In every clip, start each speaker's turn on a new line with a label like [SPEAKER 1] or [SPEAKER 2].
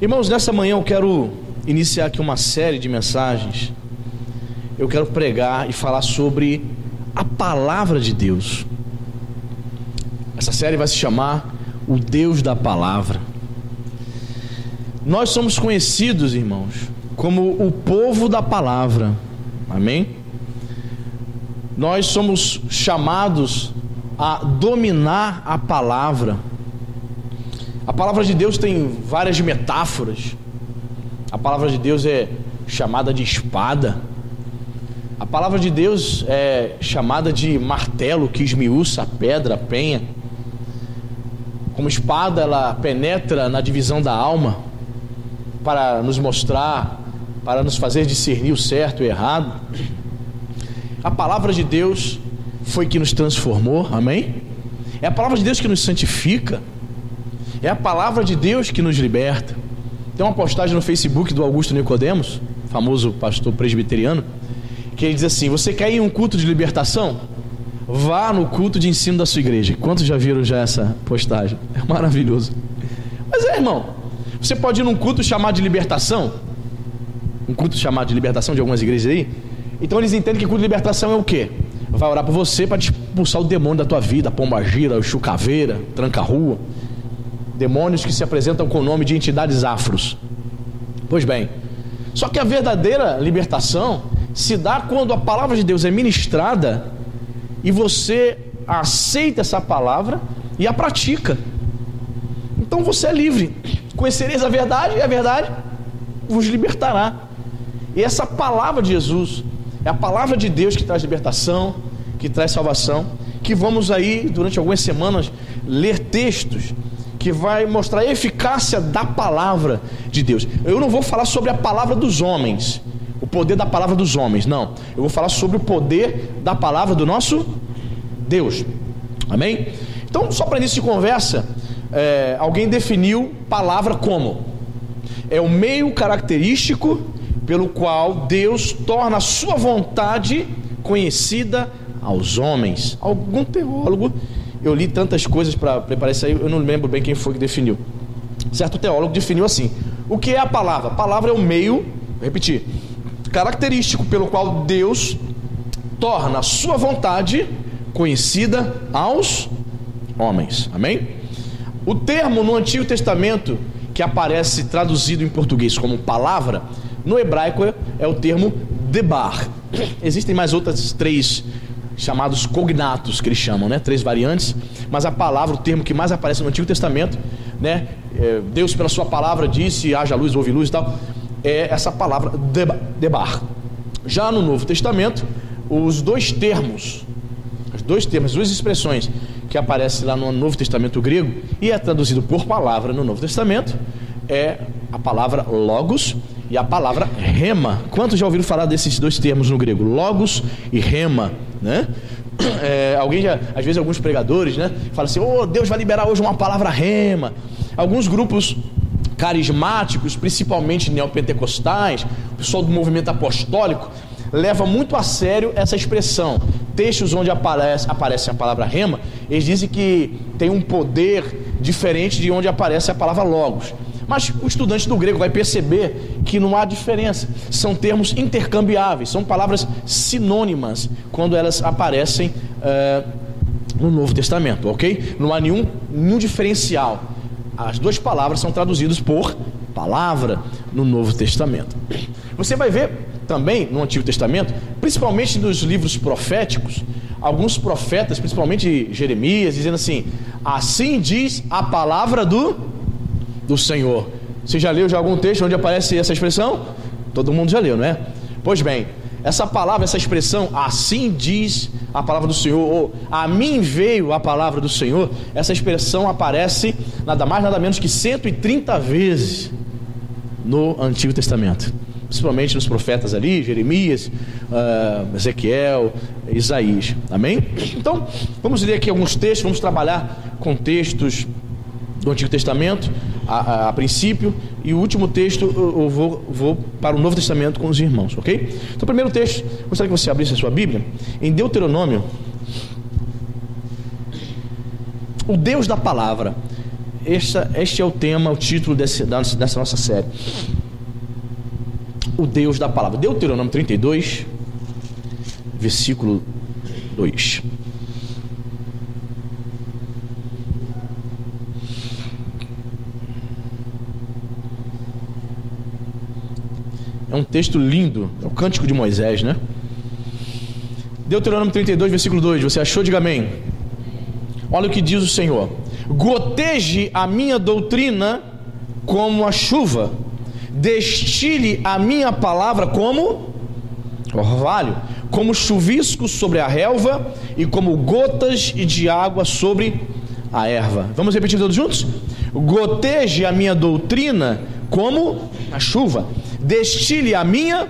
[SPEAKER 1] Irmãos, nessa manhã eu quero iniciar aqui uma série de mensagens. Eu quero pregar e falar sobre a palavra de Deus. Essa série vai se chamar O Deus da Palavra. Nós somos conhecidos, irmãos, como o povo da palavra. Amém? Nós somos chamados a dominar a palavra. A palavra de Deus tem várias metáforas. A palavra de Deus é chamada de espada. A palavra de Deus é chamada de martelo que esmiuça a pedra, a penha. Como espada, ela penetra na divisão da alma para nos mostrar, para nos fazer discernir o certo e o errado. A palavra de Deus foi que nos transformou, amém? É a palavra de Deus que nos santifica. É a palavra de Deus que nos liberta. Tem uma postagem no Facebook do Augusto Nicodemos, famoso pastor presbiteriano, que ele diz assim: Você quer ir em um culto de libertação? Vá no culto de ensino da sua igreja. Quantos já viram já essa postagem? É maravilhoso. Mas é, irmão, você pode ir num culto chamado de libertação, um culto chamado de libertação de algumas igrejas aí. Então eles entendem que culto de libertação é o quê? Vai orar por você para expulsar o demônio da tua vida, a pomba gira, o chucaveira, tranca-rua. Demônios que se apresentam com o nome de entidades afros. Pois bem, só que a verdadeira libertação se dá quando a palavra de Deus é ministrada e você aceita essa palavra e a pratica. Então você é livre. Conhecereis a verdade e a verdade vos libertará. E essa palavra de Jesus é a palavra de Deus que traz libertação, que traz salvação. Que vamos aí, durante algumas semanas, ler textos que vai mostrar a eficácia da palavra de Deus. Eu não vou falar sobre a palavra dos homens, o poder da palavra dos homens, não. Eu vou falar sobre o poder da palavra do nosso Deus. Amém? Então, só para início de conversa, é, alguém definiu palavra como? É o meio característico pelo qual Deus torna a sua vontade conhecida aos homens. Algum teólogo eu li tantas coisas para preparar isso aí, eu não lembro bem quem foi que definiu. Certo teólogo definiu assim: o que é a palavra? A palavra é o meio, vou repetir, característico pelo qual Deus torna a sua vontade conhecida aos homens. Amém? O termo no Antigo Testamento que aparece traduzido em português como palavra, no hebraico é o termo debar. Existem mais outras três chamados cognatos que eles chamam, né? Três variantes, mas a palavra, o termo que mais aparece no Antigo Testamento, né? É, Deus pela sua palavra disse, haja luz, houve luz e tal, é essa palavra debar. Já no Novo Testamento, os dois termos, os dois termos, as duas expressões que aparecem lá no Novo Testamento grego e é traduzido por palavra no Novo Testamento é a palavra logos e a palavra rema. Quantos já ouviram falar desses dois termos no grego? Logos e rema né? É, alguém já, às vezes alguns pregadores, né, falam assim: "Oh, Deus vai liberar hoje uma palavra rema". Alguns grupos carismáticos, principalmente neopentecostais, o pessoal do movimento apostólico, leva muito a sério essa expressão. Textos onde aparece, aparece a palavra rema, eles dizem que tem um poder diferente de onde aparece a palavra logos. Mas o estudante do grego vai perceber que não há diferença. São termos intercambiáveis, são palavras sinônimas quando elas aparecem uh, no Novo Testamento, ok? Não há nenhum, nenhum diferencial. As duas palavras são traduzidas por palavra no Novo Testamento. Você vai ver também no Antigo Testamento, principalmente nos livros proféticos, alguns profetas, principalmente Jeremias, dizendo assim: Assim diz a palavra do do Senhor. Você já leu já algum texto onde aparece essa expressão? Todo mundo já leu, não é? Pois bem, essa palavra, essa expressão, assim diz a palavra do Senhor, ou a mim veio a palavra do Senhor, essa expressão aparece nada mais, nada menos que 130 vezes no Antigo Testamento, principalmente nos profetas ali, Jeremias, uh, Ezequiel, Isaías, amém? Então, vamos ler aqui alguns textos, vamos trabalhar com textos do Antigo Testamento, a, a, a, princípio, e o último texto eu vou, vou, para o Novo Testamento com os irmãos, ok? Então, primeiro texto, gostaria que você abrisse a sua Bíblia, em Deuteronômio, o Deus da palavra. esta, este é o tema, o título desse, dessa nossa série. O Deus da palavra. Deuteronômio 32, versículo 2. É um texto lindo, é o cântico de Moisés, né? Deuteronômio 32, versículo 2. Você achou? Diga amém. Olha o que diz o Senhor: Goteje a minha doutrina como a chuva, destile a minha palavra como orvalho, como chuvisco sobre a relva e como gotas de água sobre a erva. Vamos repetir todos juntos? Goteje a minha doutrina como a chuva, destile a minha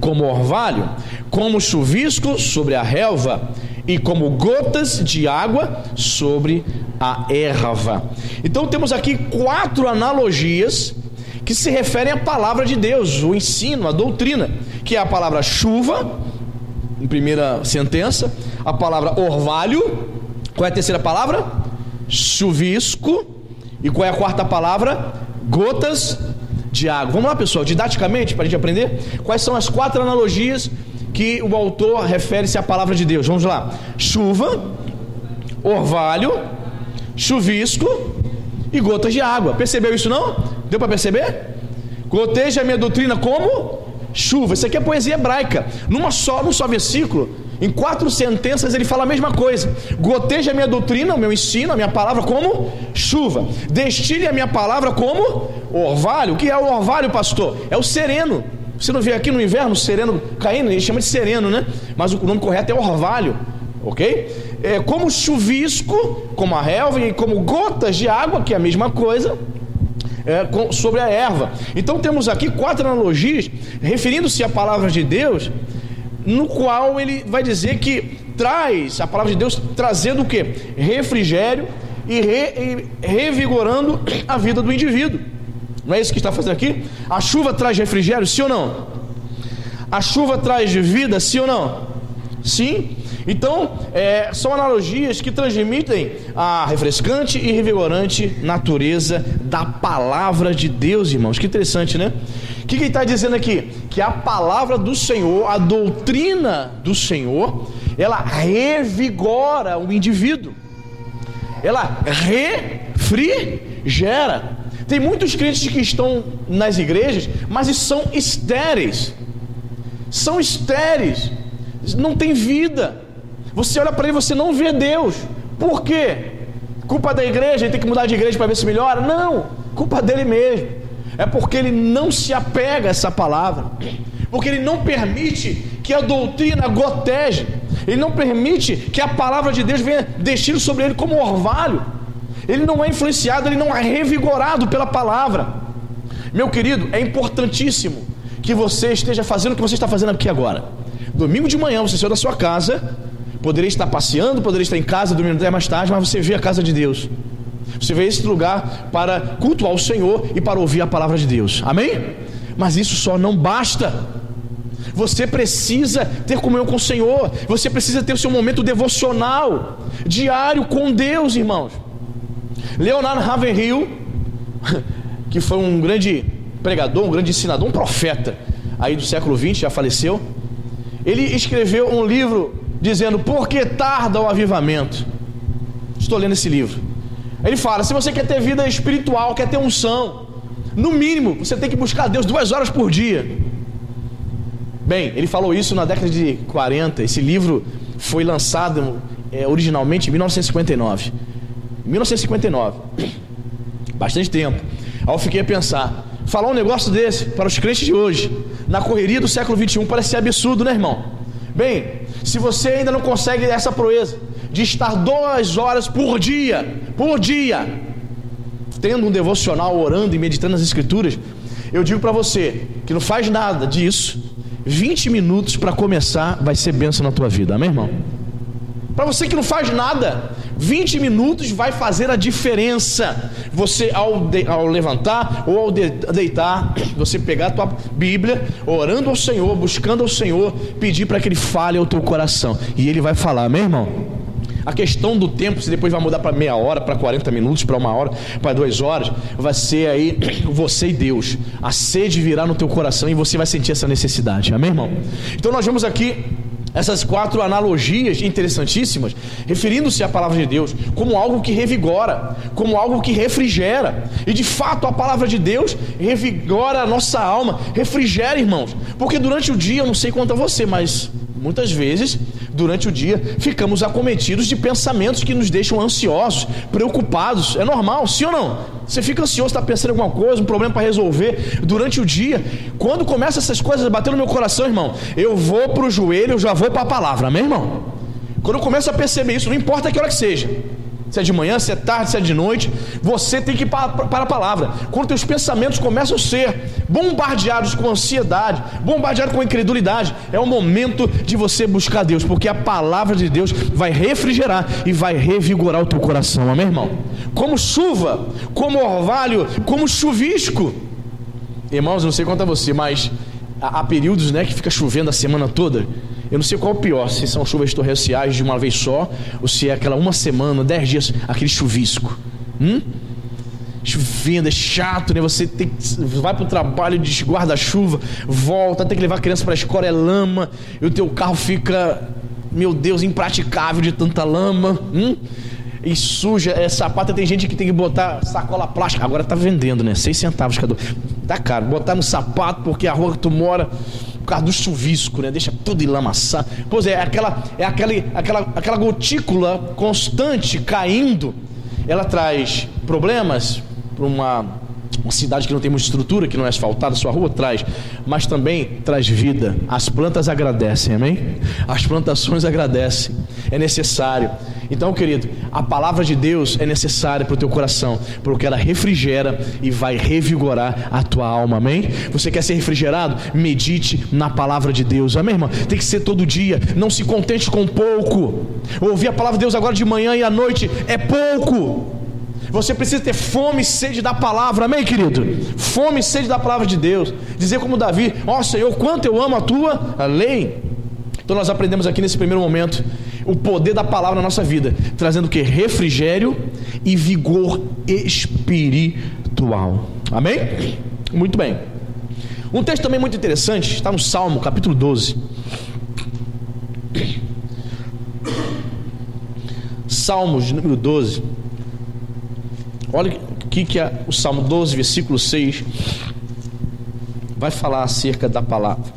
[SPEAKER 1] como orvalho, como chuvisco sobre a relva e como gotas de água sobre a erva. Então temos aqui quatro analogias que se referem à palavra de Deus, o ensino, a doutrina, que é a palavra chuva, em primeira sentença, a palavra orvalho, qual é a terceira palavra? Chuvisco, e qual é a quarta palavra? Gotas de água. Vamos lá, pessoal, didaticamente, para a gente aprender? Quais são as quatro analogias que o autor refere-se à palavra de Deus? Vamos lá: chuva, orvalho, chuvisco e gotas de água. Percebeu isso não? Deu para perceber? Goteja a minha doutrina como chuva. Isso aqui é poesia hebraica. Numa só, num só versículo, em quatro sentenças ele fala a mesma coisa. Goteja a minha doutrina, o meu ensino, a minha palavra como chuva. Destile a minha palavra como orvalho. O que é o orvalho, pastor? É o sereno. Você não vê aqui no inverno sereno caindo? Ele chama de sereno, né? Mas o nome correto é orvalho. Ok? É como chuvisco, como a relva e como gotas de água, que é a mesma coisa. É, sobre a erva. Então temos aqui quatro analogias referindo-se à palavra de Deus no qual ele vai dizer que traz a palavra de Deus trazendo o que? Refrigério e, re, e revigorando a vida do indivíduo. Não é isso que está fazendo aqui? A chuva traz refrigério, sim ou não? A chuva traz vida, sim ou não? Sim. Então, é, são analogias que transmitem a refrescante e revigorante natureza da palavra de Deus, irmãos. Que interessante, né? que, que ele está dizendo aqui? Que a palavra do Senhor, a doutrina do Senhor, ela revigora o indivíduo, ela refrigera. Tem muitos crentes que estão nas igrejas, mas são estéreis, são estéreis, não tem vida. Você olha para ele, você não vê Deus. Por quê? Culpa da igreja, ele tem que mudar de igreja para ver se melhora? Não, culpa dele mesmo é porque ele não se apega a essa palavra, porque ele não permite que a doutrina goteje, ele não permite que a palavra de Deus venha descer sobre ele como orvalho, ele não é influenciado, ele não é revigorado pela palavra. Meu querido, é importantíssimo que você esteja fazendo o que você está fazendo aqui agora. Domingo de manhã você saiu da sua casa, poderia estar passeando, poderia estar em casa, dormindo até mais tarde, mas você vê a casa de Deus. Você a esse lugar para cultuar o Senhor e para ouvir a palavra de Deus. Amém? Mas isso só não basta. Você precisa ter comunhão com o Senhor. Você precisa ter o seu momento devocional diário com Deus, irmãos. Leonardo Ravenhill, que foi um grande pregador, um grande ensinador, um profeta aí do século XX, já faleceu. Ele escreveu um livro dizendo: Por que tarda o avivamento? Estou lendo esse livro. Ele fala: se você quer ter vida espiritual, quer ter unção, no mínimo você tem que buscar Deus duas horas por dia. Bem, ele falou isso na década de 40. Esse livro foi lançado é, originalmente em 1959. 1959. Bastante tempo. Aí eu fiquei a pensar: falar um negócio desse para os crentes de hoje, na correria do século 21, parece ser absurdo, né, irmão? Bem, se você ainda não consegue essa proeza, de estar duas horas por dia, por dia, tendo um devocional, orando e meditando nas Escrituras, eu digo para você que não faz nada disso, 20 minutos para começar vai ser benção na tua vida, amém, irmão? Para você que não faz nada, 20 minutos vai fazer a diferença. Você, ao, de, ao levantar ou ao de, deitar, você pegar a tua Bíblia, orando ao Senhor, buscando ao Senhor, pedir para que Ele fale ao teu coração. E Ele vai falar, amém, irmão? A questão do tempo, se depois vai mudar para meia hora, para 40 minutos, para uma hora, para duas horas, vai ser aí você e Deus. A sede virá no teu coração e você vai sentir essa necessidade. Amém, irmão? Então nós vemos aqui essas quatro analogias interessantíssimas, referindo-se à palavra de Deus como algo que revigora, como algo que refrigera. E de fato a palavra de Deus revigora a nossa alma, refrigera, irmãos. Porque durante o dia, eu não sei quanto a você, mas muitas vezes durante o dia, ficamos acometidos de pensamentos que nos deixam ansiosos, preocupados. É normal, sim ou não? Você fica ansioso, está pensando em alguma coisa, um problema para resolver durante o dia. Quando começam essas coisas a bater no meu coração, irmão, eu vou para o joelho, eu já vou para a palavra, amém, irmão? Quando eu começo a perceber isso, não importa que hora que seja, se é de manhã, se é tarde, se é de noite, você tem que ir para, a palavra. Quando teus pensamentos começam a ser bombardeados com ansiedade, bombardeados com incredulidade, é o momento de você buscar Deus, porque a palavra de Deus vai refrigerar e vai revigorar o teu coração, amém, irmão? Como chuva, como orvalho, como chuvisco. Irmãos, não sei quanto a você, mas há períodos né, que fica chovendo a semana toda. Eu não sei qual é o pior, se são chuvas torrenciais de uma vez só, ou se é aquela uma semana, dez dias, aquele chuvisco. Hum? Chovendo, é chato, né? Você tem, vai para o trabalho de guarda-chuva, volta, tem que levar a criança para a escola, é lama, e o teu carro fica, meu Deus, impraticável de tanta lama. Hum? e suja, é sapato, tem gente que tem que botar sacola plástica, agora tá vendendo, né? Seis centavos cada. Tá caro, botar no sapato porque a rua que tu mora causa do chuvisco, né? Deixa tudo enlamaçado. Pois é, aquela, é aquele, aquela, aquela gotícula constante caindo, ela traz problemas para uma, uma cidade que não tem muita estrutura, que não é asfaltada, sua rua traz, mas também traz vida. As plantas agradecem, amém? As plantações agradecem. É necessário. Então, querido, a palavra de Deus é necessária para o teu coração, porque ela refrigera e vai revigorar a tua alma, amém? Você quer ser refrigerado? Medite na palavra de Deus, amém, irmão? Tem que ser todo dia, não se contente com pouco. Ouvir a palavra de Deus agora de manhã e à noite é pouco. Você precisa ter fome e sede da palavra, amém, querido? Fome e sede da palavra de Deus. Dizer como Davi: Ó oh, Senhor, quanto eu amo a tua lei. Então nós aprendemos aqui nesse primeiro momento o poder da palavra na nossa vida, trazendo o que? Refrigério e vigor espiritual. Amém? Muito bem. Um texto também muito interessante está no Salmo, capítulo 12. Salmos número 12. Olha o que, que é o Salmo 12, versículo 6 vai falar acerca da palavra.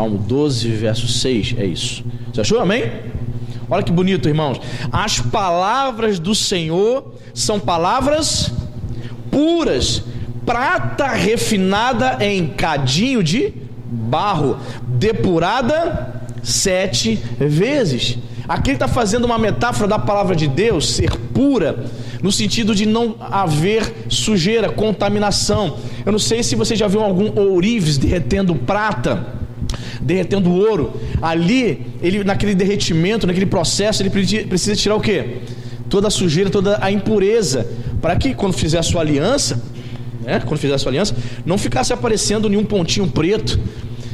[SPEAKER 1] Salmo 12, verso 6, é isso. Você achou? Amém? Olha que bonito, irmãos. As palavras do Senhor são palavras puras, prata refinada em cadinho de barro, depurada sete vezes. Aqui ele está fazendo uma metáfora da palavra de Deus ser pura, no sentido de não haver sujeira, contaminação. Eu não sei se você já viu algum ourives derretendo prata derretendo ouro. Ali, ele naquele derretimento, naquele processo, ele precisa tirar o quê? Toda a sujeira, toda a impureza, para que quando fizer a sua aliança, né, quando fizer a sua aliança, não ficasse aparecendo nenhum pontinho preto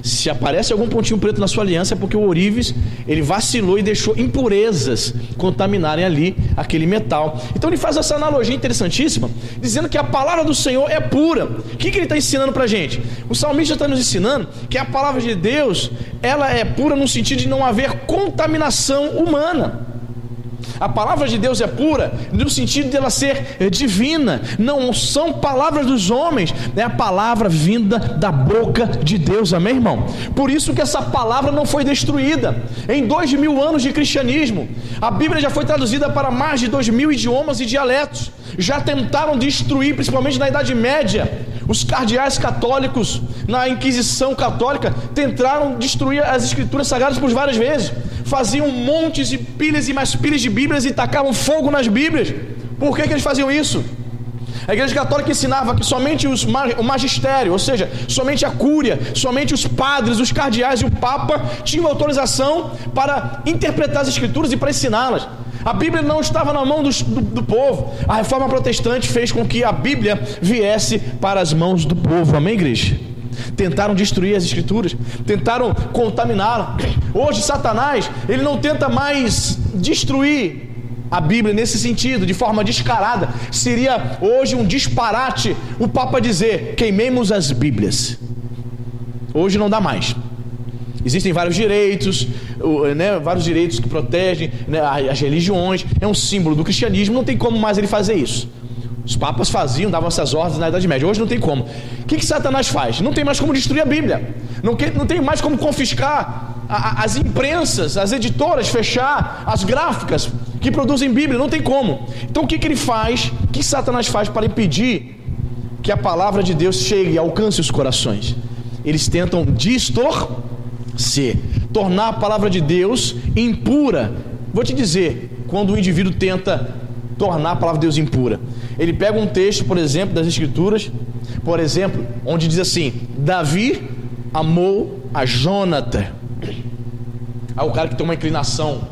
[SPEAKER 1] se aparece algum pontinho preto na sua aliança é porque o ourives ele vacilou e deixou impurezas contaminarem ali aquele metal. Então ele faz essa analogia interessantíssima, dizendo que a palavra do Senhor é pura. O que, que ele está ensinando para gente? O salmista está nos ensinando que a palavra de Deus ela é pura no sentido de não haver contaminação humana. A palavra de Deus é pura no sentido de ela ser eh, divina. Não são palavras dos homens, é a palavra vinda da boca de Deus. Amém, irmão? Por isso que essa palavra não foi destruída. Em dois mil anos de cristianismo, a Bíblia já foi traduzida para mais de dois mil idiomas e dialetos. Já tentaram destruir, principalmente na Idade Média, os cardeais católicos na Inquisição Católica tentaram destruir as escrituras sagradas por várias vezes faziam montes e pilhas e mais pilhas de Bíblias e tacavam fogo nas Bíblias. Por que, que eles faziam isso? A igreja católica ensinava que somente os, o magistério, ou seja, somente a cúria, somente os padres, os cardeais e o papa tinham autorização para interpretar as escrituras e para ensiná-las. A Bíblia não estava na mão do, do, do, povo. A reforma protestante fez com que a Bíblia viesse para as mãos do povo. Amém, igreja? Tentaram destruir as escrituras, tentaram contaminá-la. Hoje, Satanás, ele não tenta mais destruir a Bíblia nesse sentido, de forma descarada. Seria hoje um disparate o Papa dizer: queimemos as Bíblias. Hoje não dá mais. Existem vários direitos, né, vários direitos que protegem né, as religiões. É um símbolo do cristianismo, não tem como mais ele fazer isso. Os papas faziam, davam essas ordens na Idade Média. Hoje não tem como. O que, que Satanás faz? Não tem mais como destruir a Bíblia. Não, que, não tem mais como confiscar a, as imprensas, as editoras, fechar as gráficas que produzem Bíblia. Não tem como. Então o que, que ele faz? O que Satanás faz para impedir que a palavra de Deus chegue e alcance os corações? Eles tentam distorcer ser, tornar a palavra de Deus impura. Vou te dizer, quando o indivíduo tenta tornar a palavra de Deus impura, ele pega um texto, por exemplo, das Escrituras, por exemplo, onde diz assim: Davi amou a Jonathan. Aí o cara que tem uma inclinação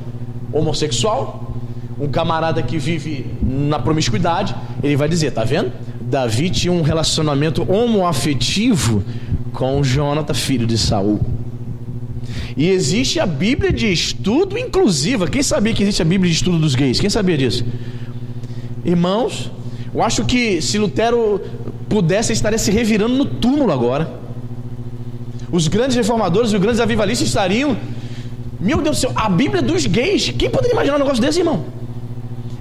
[SPEAKER 1] homossexual, um camarada que vive na promiscuidade, ele vai dizer: tá vendo? Davi tinha um relacionamento homoafetivo com Jonathan, filho de Saul. E existe a Bíblia de estudo inclusiva. Quem sabia que existe a Bíblia de estudo dos gays? Quem sabia disso? Irmãos, eu acho que se Lutero pudesse, estaria se revirando no túmulo agora. Os grandes reformadores os grandes avivalistas estariam. Meu Deus do céu, a Bíblia dos gays. Quem poderia imaginar um negócio desse, irmão?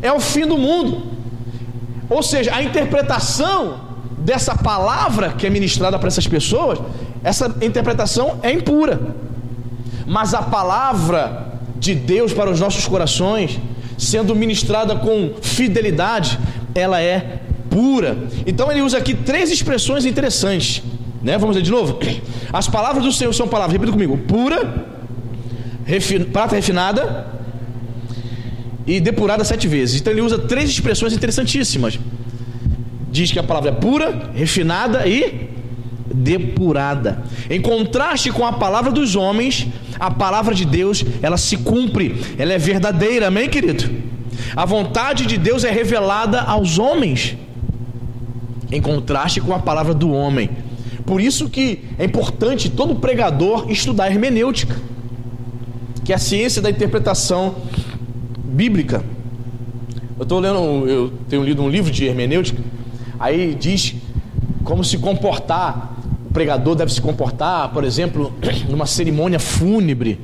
[SPEAKER 1] É o fim do mundo. Ou seja, a interpretação dessa palavra que é ministrada para essas pessoas, essa interpretação é impura mas a palavra de Deus para os nossos corações, sendo ministrada com fidelidade, ela é pura. Então ele usa aqui três expressões interessantes, né? Vamos ler de novo. As palavras do Senhor são palavras, repita comigo: pura, prata refinada e depurada sete vezes. Então ele usa três expressões interessantíssimas. Diz que a palavra é pura, refinada e depurada. Em contraste com a palavra dos homens, a palavra de Deus, ela se cumpre, ela é verdadeira, amém, querido? A vontade de Deus é revelada aos homens, em contraste com a palavra do homem. Por isso que é importante todo pregador estudar hermenêutica, que é a ciência da interpretação bíblica. Eu estou lendo, eu tenho lido um livro de hermenêutica, aí diz como se comportar pregador deve se comportar, por exemplo, numa cerimônia fúnebre,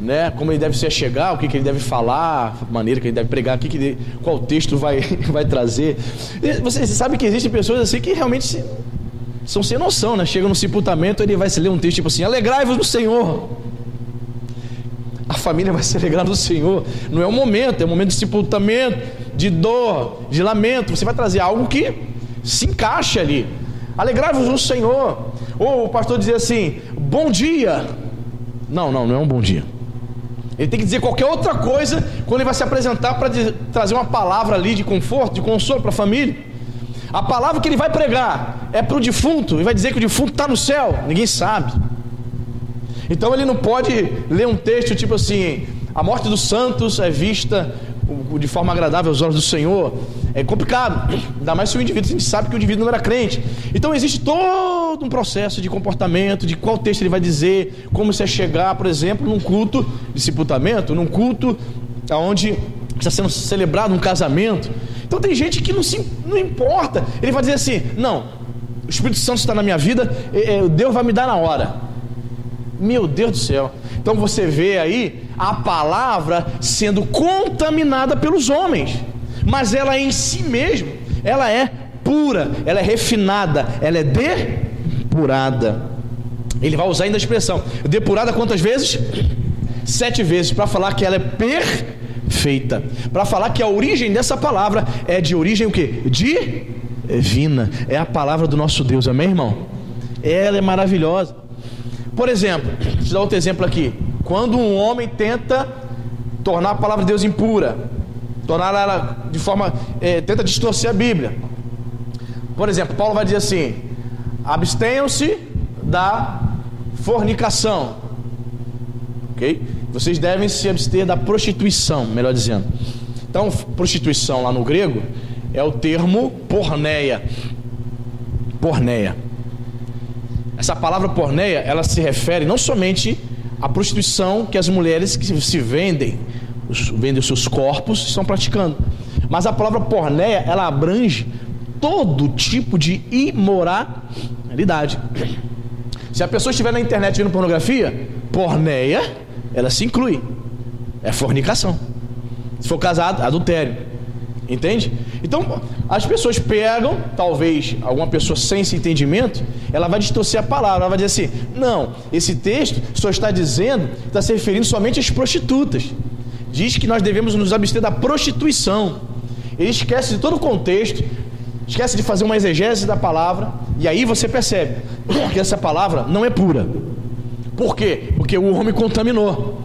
[SPEAKER 1] né? Como ele deve se chegar, o que, que ele deve falar, a maneira que ele deve pregar, que que ele, qual texto vai, vai trazer. Você, você sabe que existem pessoas assim que realmente se, são sem noção, né? Chega no sepultamento, ele vai se ler um texto tipo assim: Alegrai-vos no Senhor. A família vai se alegrar no Senhor. Não é o momento, é o momento de sepultamento, de dor, de lamento. Você vai trazer algo que se encaixe ali. Alegrai-vos no Senhor. Ou o pastor dizer assim: Bom dia. Não, não, não é um bom dia. Ele tem que dizer qualquer outra coisa quando ele vai se apresentar para trazer uma palavra ali de conforto, de consolo para a família. A palavra que ele vai pregar é para o defunto, ele vai dizer que o defunto está no céu, ninguém sabe. Então ele não pode ler um texto tipo assim: a morte dos santos é vista de forma agradável aos olhos do Senhor, é complicado. Ainda mais se o indivíduo, a gente sabe que o indivíduo não era crente. Então existe todo um processo de comportamento, de qual texto ele vai dizer, como você chegar, por exemplo, num culto de sepultamento, num culto onde está sendo celebrado um casamento. Então tem gente que não, se, não importa. Ele vai dizer assim: não, o Espírito Santo está na minha vida, Deus vai me dar na hora. Meu Deus do céu. Então você vê aí a palavra sendo contaminada pelos homens mas ela em si mesma, ela é pura, ela é refinada, ela é depurada. Ele vai usar ainda a expressão depurada quantas vezes? Sete vezes, para falar que ela é perfeita. Para falar que a origem dessa palavra é de origem o que? Divina. É a palavra do nosso Deus, amém, irmão? Ela é maravilhosa. Por exemplo, deixa eu dar outro exemplo aqui. Quando um homem tenta tornar a palavra de Deus impura, tornar ela de forma. É, tenta distorcer a Bíblia. Por exemplo, Paulo vai dizer assim: abstenham-se da fornicação. Ok? Vocês devem se abster da prostituição, melhor dizendo. Então, prostituição lá no grego é o termo porneia. Porneia. Essa palavra porneia, ela se refere não somente à prostituição que as mulheres que se vendem, vendem os seus corpos, estão praticando. Mas a palavra porneia, ela abrange todo tipo de imoralidade. Se a pessoa estiver na internet vendo pornografia, porneia, ela se inclui. É fornicação. Se for casado, adultério. Entende? Então, as pessoas pegam, talvez alguma pessoa sem esse entendimento, ela vai distorcer a palavra, ela vai dizer assim: não, esse texto só está dizendo, está se referindo somente às prostitutas. Diz que nós devemos nos abster da prostituição. Ele esquece de todo o contexto, esquece de fazer uma exegese da palavra, e aí você percebe que essa palavra não é pura. Por quê? Porque o homem contaminou.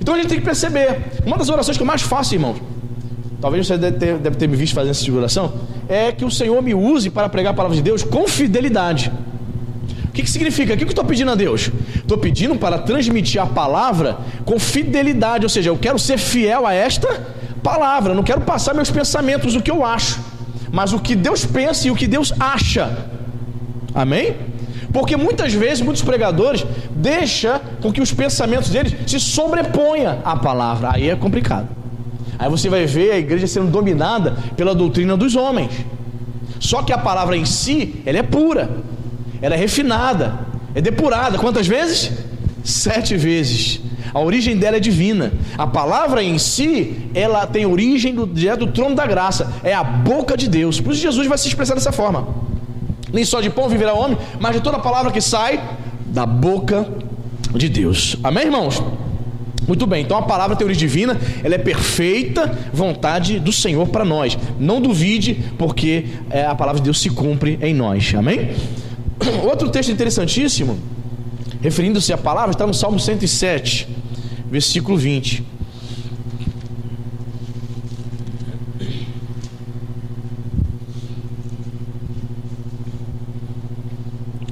[SPEAKER 1] Então a gente tem que perceber. Uma das orações que eu mais faço, irmãos, talvez você deve ter, deve ter me visto fazendo essa oração, é que o Senhor me use para pregar a palavra de Deus com fidelidade. O que, que significa? O que, que eu estou pedindo a Deus? Estou pedindo para transmitir a palavra com fidelidade, ou seja, eu quero ser fiel a esta palavra, não quero passar meus pensamentos, o que eu acho, mas o que Deus pensa e o que Deus acha. Amém? Porque muitas vezes muitos pregadores deixam com que os pensamentos deles se sobreponham à palavra. Aí é complicado. Aí você vai ver a igreja sendo dominada pela doutrina dos homens. Só que a palavra em si, ela é pura. Ela é refinada, é depurada. Quantas vezes? Sete vezes. A origem dela é divina. A palavra em si, ela tem origem do, do trono da graça. É a boca de Deus. Por isso Jesus vai se expressar dessa forma. Nem só de pão viverá o homem, mas de toda palavra que sai da boca de Deus. Amém, irmãos? Muito bem, então a palavra teoria divina, ela é perfeita vontade do Senhor para nós. Não duvide, porque é, a palavra de Deus se cumpre em nós. Amém? Outro texto interessantíssimo, referindo-se à palavra, está no Salmo 107, versículo 20.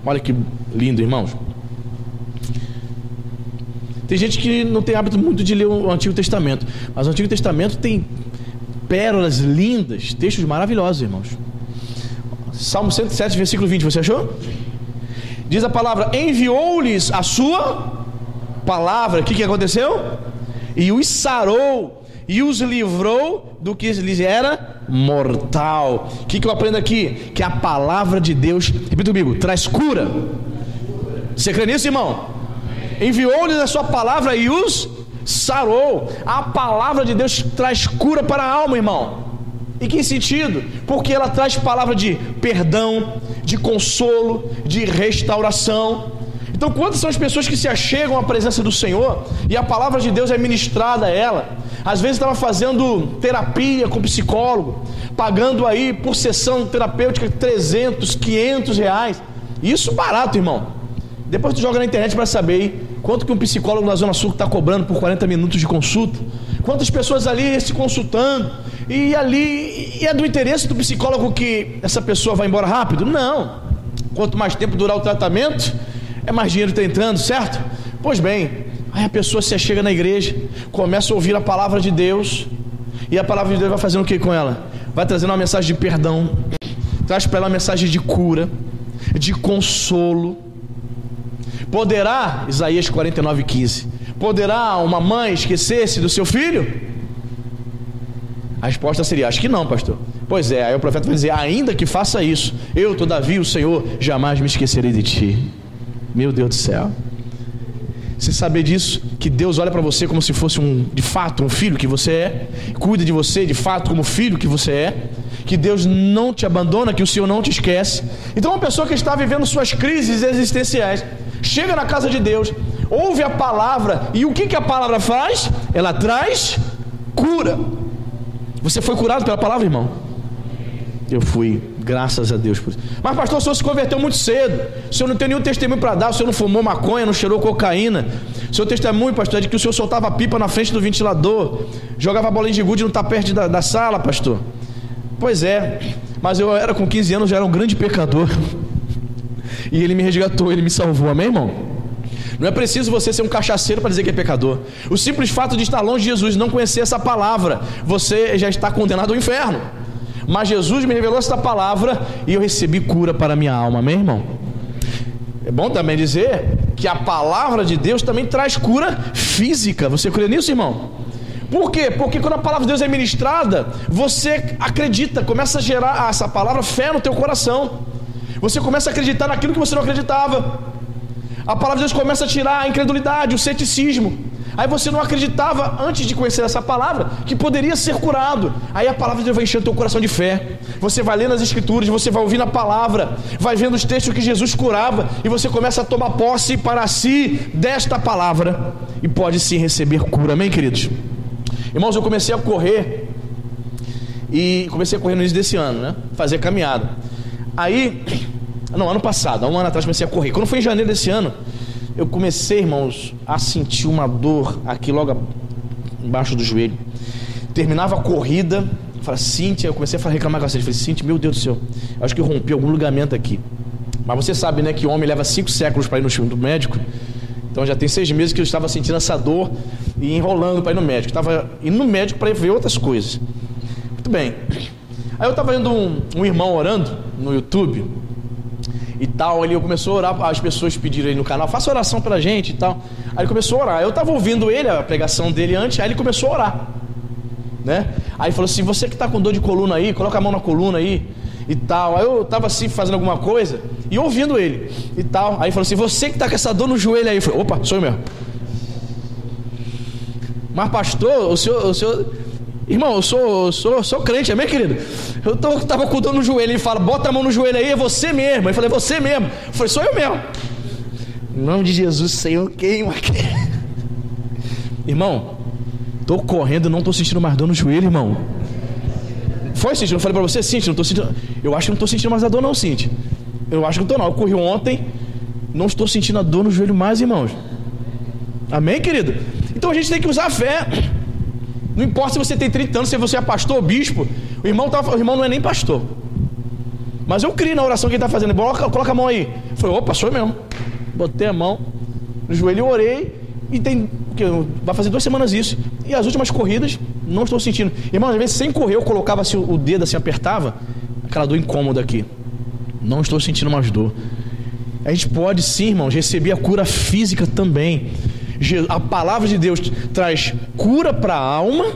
[SPEAKER 1] Olha que lindo, irmãos. Tem gente que não tem hábito muito de ler o Antigo Testamento, mas o Antigo Testamento tem pérolas lindas, textos maravilhosos, irmãos. Salmo 107, versículo 20, você achou? Diz a palavra: enviou-lhes a sua palavra. O que, que aconteceu? E os sarou e os livrou do que lhes era mortal. O que, que eu aprendo aqui? Que a palavra de Deus, repita comigo, traz cura. Você crê nisso, irmão? Enviou-lhes a sua palavra e os sarou. A palavra de Deus traz cura para a alma, irmão. Em que sentido? Porque ela traz palavra de perdão, de consolo, de restauração. Então, quantas são as pessoas que se achegam à presença do Senhor e a palavra de Deus é ministrada a ela? Às vezes estava fazendo terapia com psicólogo, pagando aí por sessão terapêutica 300, 500 reais. Isso barato, irmão. Depois tu joga na internet para saber quanto que um psicólogo na Zona Sul está cobrando por 40 minutos de consulta. Quantas pessoas ali se consultando. E ali, e é do interesse do psicólogo que essa pessoa vai embora rápido? Não. Quanto mais tempo durar o tratamento, é mais dinheiro está entrando, certo? Pois bem, aí a pessoa se chega na igreja, começa a ouvir a palavra de Deus, e a palavra de Deus vai fazendo o que com ela? Vai trazendo uma mensagem de perdão, traz para ela uma mensagem de cura, de consolo. Poderá, Isaías 49, 15, poderá uma mãe esquecer-se do seu filho? A resposta seria: Acho que não, pastor. Pois é, aí o profeta vai dizer: Ainda que faça isso, eu, todavia, o Senhor, jamais me esquecerei de ti. Meu Deus do céu. Você saber disso, que Deus olha para você como se fosse um, de fato, um filho que você é, cuida de você de fato como filho que você é, que Deus não te abandona, que o Senhor não te esquece. Então, uma pessoa que está vivendo suas crises existenciais, chega na casa de Deus, ouve a palavra, e o que, que a palavra faz? Ela traz cura. Você foi curado pela palavra, irmão? Eu fui, graças a Deus por isso. Mas, pastor, o senhor se converteu muito cedo. O senhor não tem nenhum testemunho para dar. O senhor não fumou maconha, não cheirou cocaína. O seu testemunho, pastor, é de que o senhor soltava pipa na frente do ventilador, jogava bolinha de gude no tapete da, da sala, pastor. Pois é, mas eu era com 15 anos, já era um grande pecador. E ele me resgatou, ele me salvou, amém, irmão? Não é preciso você ser um cachaceiro para dizer que é pecador. O simples fato de estar longe de Jesus, não conhecer essa palavra, você já está condenado ao inferno. Mas Jesus me revelou essa palavra e eu recebi cura para a minha alma, meu irmão. É bom também dizer que a palavra de Deus também traz cura física. Você crê nisso, irmão? Por quê? Porque quando a palavra de Deus é ministrada, você acredita, começa a gerar essa palavra fé no teu coração. Você começa a acreditar naquilo que você não acreditava. A palavra de Deus começa a tirar a incredulidade, o ceticismo. Aí você não acreditava antes de conhecer essa palavra que poderia ser curado. Aí a palavra de Deus vai encher o teu coração de fé. Você vai lendo as escrituras, você vai ouvindo a palavra, vai vendo os textos que Jesus curava e você começa a tomar posse para si desta palavra e pode sim receber cura. Amém, queridos? Irmãos, eu comecei a correr e comecei a correr no início desse ano, né? Fazer caminhada. Aí, não, ano passado, há um ano atrás comecei a correr. Quando foi em janeiro desse ano, eu comecei, irmãos, a sentir uma dor aqui logo embaixo do joelho. Terminava a corrida, falei, Cíntia, eu comecei a reclamar com ela. Falei, Cíntia, meu Deus do céu, acho que eu rompi algum ligamento aqui. Mas você sabe, né, que homem leva cinco séculos para ir no médico. Então já tem seis meses que eu estava sentindo essa dor e enrolando para ir no médico. Estava indo no médico para ver outras coisas. Muito bem. Aí eu estava vendo um, um irmão orando no YouTube e tal. Ele começou a orar, as pessoas pediram aí no canal, faça oração pela gente e tal. Aí ele começou a orar. Eu estava ouvindo ele, a pregação dele antes, aí ele começou a orar. Né? Aí falou assim: Você que está com dor de coluna aí, coloca a mão na coluna aí e tal. Aí eu estava assim fazendo alguma coisa e ouvindo ele e tal. Aí falou assim: Você que está com essa dor no joelho aí. Eu falei: Opa, sou eu mesmo. Mas, pastor, o senhor, o senhor Irmão, eu sou, sou, sou crente, amém, querido? Eu tô, tava com dor no joelho, ele fala, bota a mão no joelho aí, é você mesmo. Eu falei, é você mesmo. Falei, sou eu mesmo. Em nome de Jesus, Senhor, queima aqui. Irmão, tô correndo, não tô sentindo mais dor no joelho, irmão. Foi, Cintia? Eu falei pra você, Cintia, não tô sentindo. Eu acho que não tô sentindo mais a dor, não, Cintia. Eu acho que não tô, não. Eu corri ontem, não estou sentindo a dor no joelho mais, irmãos. Amém, querido? Então a gente tem que usar a fé. Não importa se você tem 30 anos, se você é pastor ou bispo. O irmão, tá, o irmão não é nem pastor. Mas eu criei na oração que ele está fazendo. Coloca, coloca a mão aí. Falei, opa, sou eu mesmo. Botei a mão no joelho e orei. E tem. Vai fazer duas semanas isso. E as últimas corridas, não estou sentindo. Irmão, às vezes sem correr, eu colocava assim, o dedo assim, apertava. Aquela dor incômoda aqui. Não estou sentindo mais dor. A gente pode sim, irmãos, receber a cura física também a palavra de Deus traz cura para a alma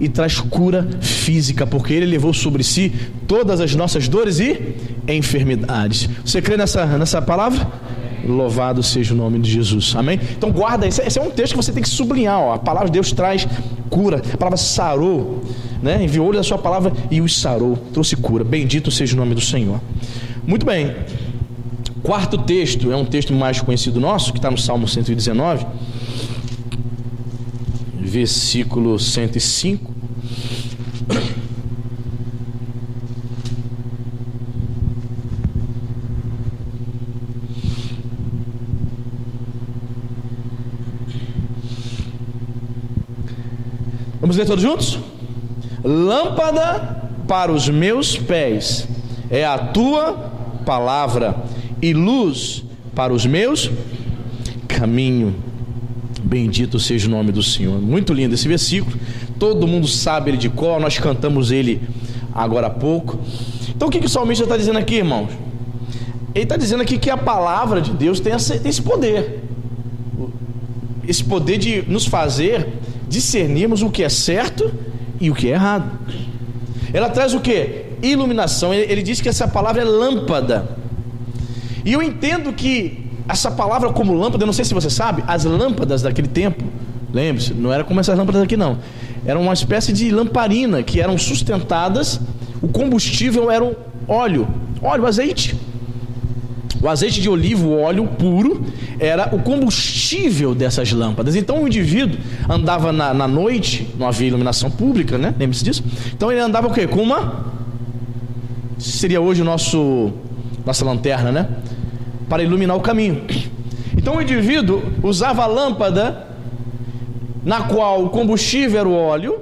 [SPEAKER 1] e traz cura física, porque Ele levou sobre si todas as nossas dores e enfermidades. Você crê nessa, nessa palavra? Louvado seja o nome de Jesus. Amém? Então guarda, esse, esse é um texto que você tem que sublinhar. Ó. A palavra de Deus traz cura. A palavra sarou, né? enviou-lhe a sua palavra e os sarou, trouxe cura. Bendito seja o nome do Senhor. Muito bem. Quarto texto é um texto mais conhecido nosso, que está no Salmo 119 versículo 105. Vamos ler todos juntos? Lâmpada para os meus pés é a tua palavra, e luz para os meus caminhos. Bendito seja o nome do Senhor. Muito lindo esse versículo. Todo mundo sabe ele de cor, nós cantamos ele agora há pouco. Então o que, que o salmista está dizendo aqui, irmãos? Ele está dizendo aqui que a palavra de Deus tem esse poder. Esse poder de nos fazer discernirmos o que é certo e o que é errado. Ela traz o que? Iluminação. Ele, ele diz que essa palavra é lâmpada. E eu entendo que essa palavra como lâmpada, eu não sei se você sabe, as lâmpadas daquele tempo, lembre-se, não era como essas lâmpadas aqui não. Era uma espécie de lamparina que eram sustentadas, o combustível era o óleo, óleo, azeite. O azeite de oliva, o óleo puro, era o combustível dessas lâmpadas. Então o indivíduo andava na, na noite, não havia iluminação pública, né? Lembre-se disso? Então ele andava o quê? Com uma. Seria hoje o nosso. Nossa lanterna, né? Para iluminar o caminho. Então o indivíduo usava a lâmpada, na qual o combustível era o óleo,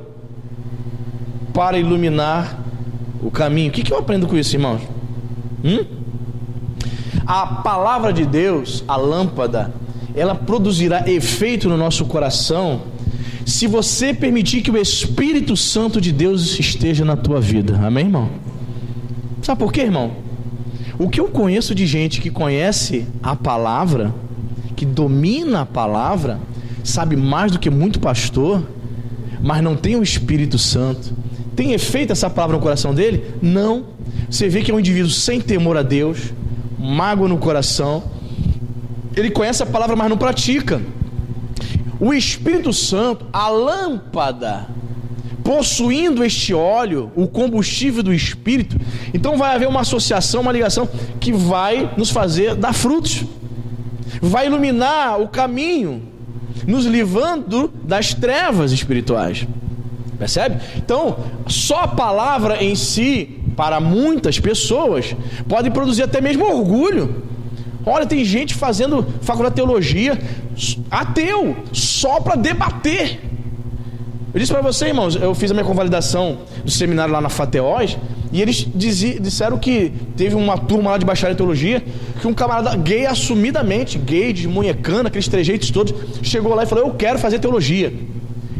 [SPEAKER 1] para iluminar o caminho. O que, que eu aprendo com isso, irmãos? Hum? A palavra de Deus, a lâmpada, ela produzirá efeito no nosso coração se você permitir que o Espírito Santo de Deus esteja na tua vida. Amém, irmão? Sabe por quê, irmão? O que eu conheço de gente que conhece a palavra, que domina a palavra, sabe mais do que muito pastor, mas não tem o Espírito Santo. Tem efeito essa palavra no coração dele? Não. Você vê que é um indivíduo sem temor a Deus, mágoa no coração. Ele conhece a palavra, mas não pratica. O Espírito Santo, a lâmpada, possuindo este óleo, o combustível do Espírito, então vai haver uma associação, uma ligação que vai nos fazer dar frutos, vai iluminar o caminho, nos livrando das trevas espirituais. Percebe? Então, só a palavra em si, para muitas pessoas, pode produzir até mesmo orgulho. Olha, tem gente fazendo faculdade de teologia, ateu, só para debater. Eu disse para você, irmãos, eu fiz a minha convalidação do seminário lá na Fateós, e eles disseram que teve uma turma lá de bacharel em teologia, que um camarada gay assumidamente, gay, de munhecana, aqueles trejeitos todos, chegou lá e falou: Eu quero fazer teologia.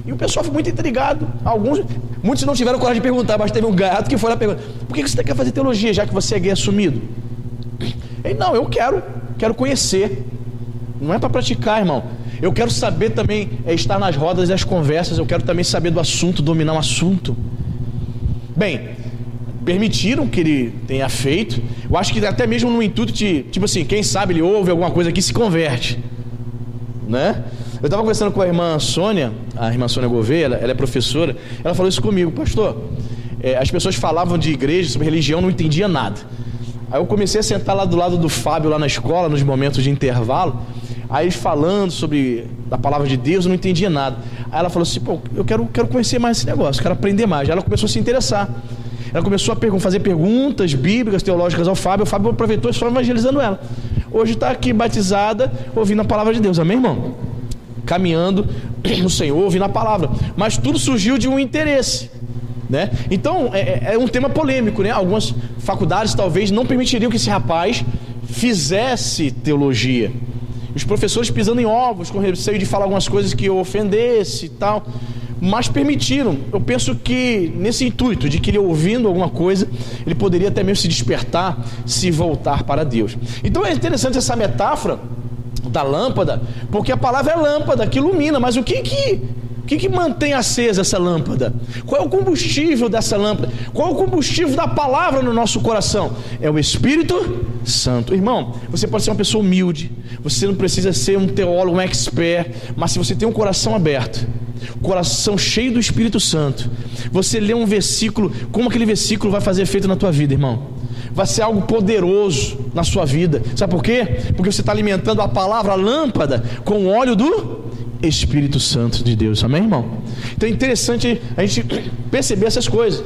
[SPEAKER 1] E o pessoal foi muito intrigado. Alguns, muitos não tiveram coragem de perguntar, mas teve um gato que foi lá perguntar: Por que você quer fazer teologia, já que você é gay assumido? Ele, não, eu quero, quero conhecer. Não é para praticar, irmão. Eu quero saber também é, estar nas rodas das conversas. Eu quero também saber do assunto, dominar o assunto. Bem, permitiram que ele tenha feito. Eu acho que até mesmo no intuito de, tipo assim, quem sabe ele ouve alguma coisa aqui se converte, né? Eu estava conversando com a irmã Sônia, a irmã Sônia Gouveia, ela, ela é professora. Ela falou isso comigo, pastor. É, as pessoas falavam de igreja, sobre religião, não entendia nada. Aí eu comecei a sentar lá do lado do Fábio, lá na escola, nos momentos de intervalo. Aí falando sobre a palavra de Deus, eu não entendia nada. Aí ela falou assim: pô, eu quero, quero conhecer mais esse negócio, quero aprender mais. Aí ela começou a se interessar. Ela começou a pergun fazer perguntas bíblicas, teológicas ao Fábio. O Fábio aproveitou e foi evangelizando ela. Hoje está aqui batizada, ouvindo a palavra de Deus. Amém, irmão? Caminhando no Senhor, ouvindo a palavra. Mas tudo surgiu de um interesse. Né? Então é, é, é um tema polêmico, né? Algumas faculdades talvez não permitiriam que esse rapaz fizesse teologia. Os professores pisando em ovos, com receio de falar algumas coisas que eu ofendesse e tal. Mas permitiram. Eu penso que nesse intuito de que ele ouvindo alguma coisa, ele poderia até mesmo se despertar, se voltar para Deus. Então é interessante essa metáfora da lâmpada, porque a palavra é lâmpada que ilumina, mas o que que o que, que mantém acesa essa lâmpada? Qual é o combustível dessa lâmpada? Qual é o combustível da palavra no nosso coração? É o Espírito Santo. Irmão, você pode ser uma pessoa humilde, você não precisa ser um teólogo, um expert, mas se você tem um coração aberto, coração cheio do Espírito Santo, você lê um versículo, como aquele versículo vai fazer efeito na tua vida, irmão? Vai ser algo poderoso na sua vida. Sabe por quê? Porque você está alimentando a palavra a lâmpada com o óleo do Espírito Santo de Deus. Amém, irmão? Então é interessante a gente perceber essas coisas.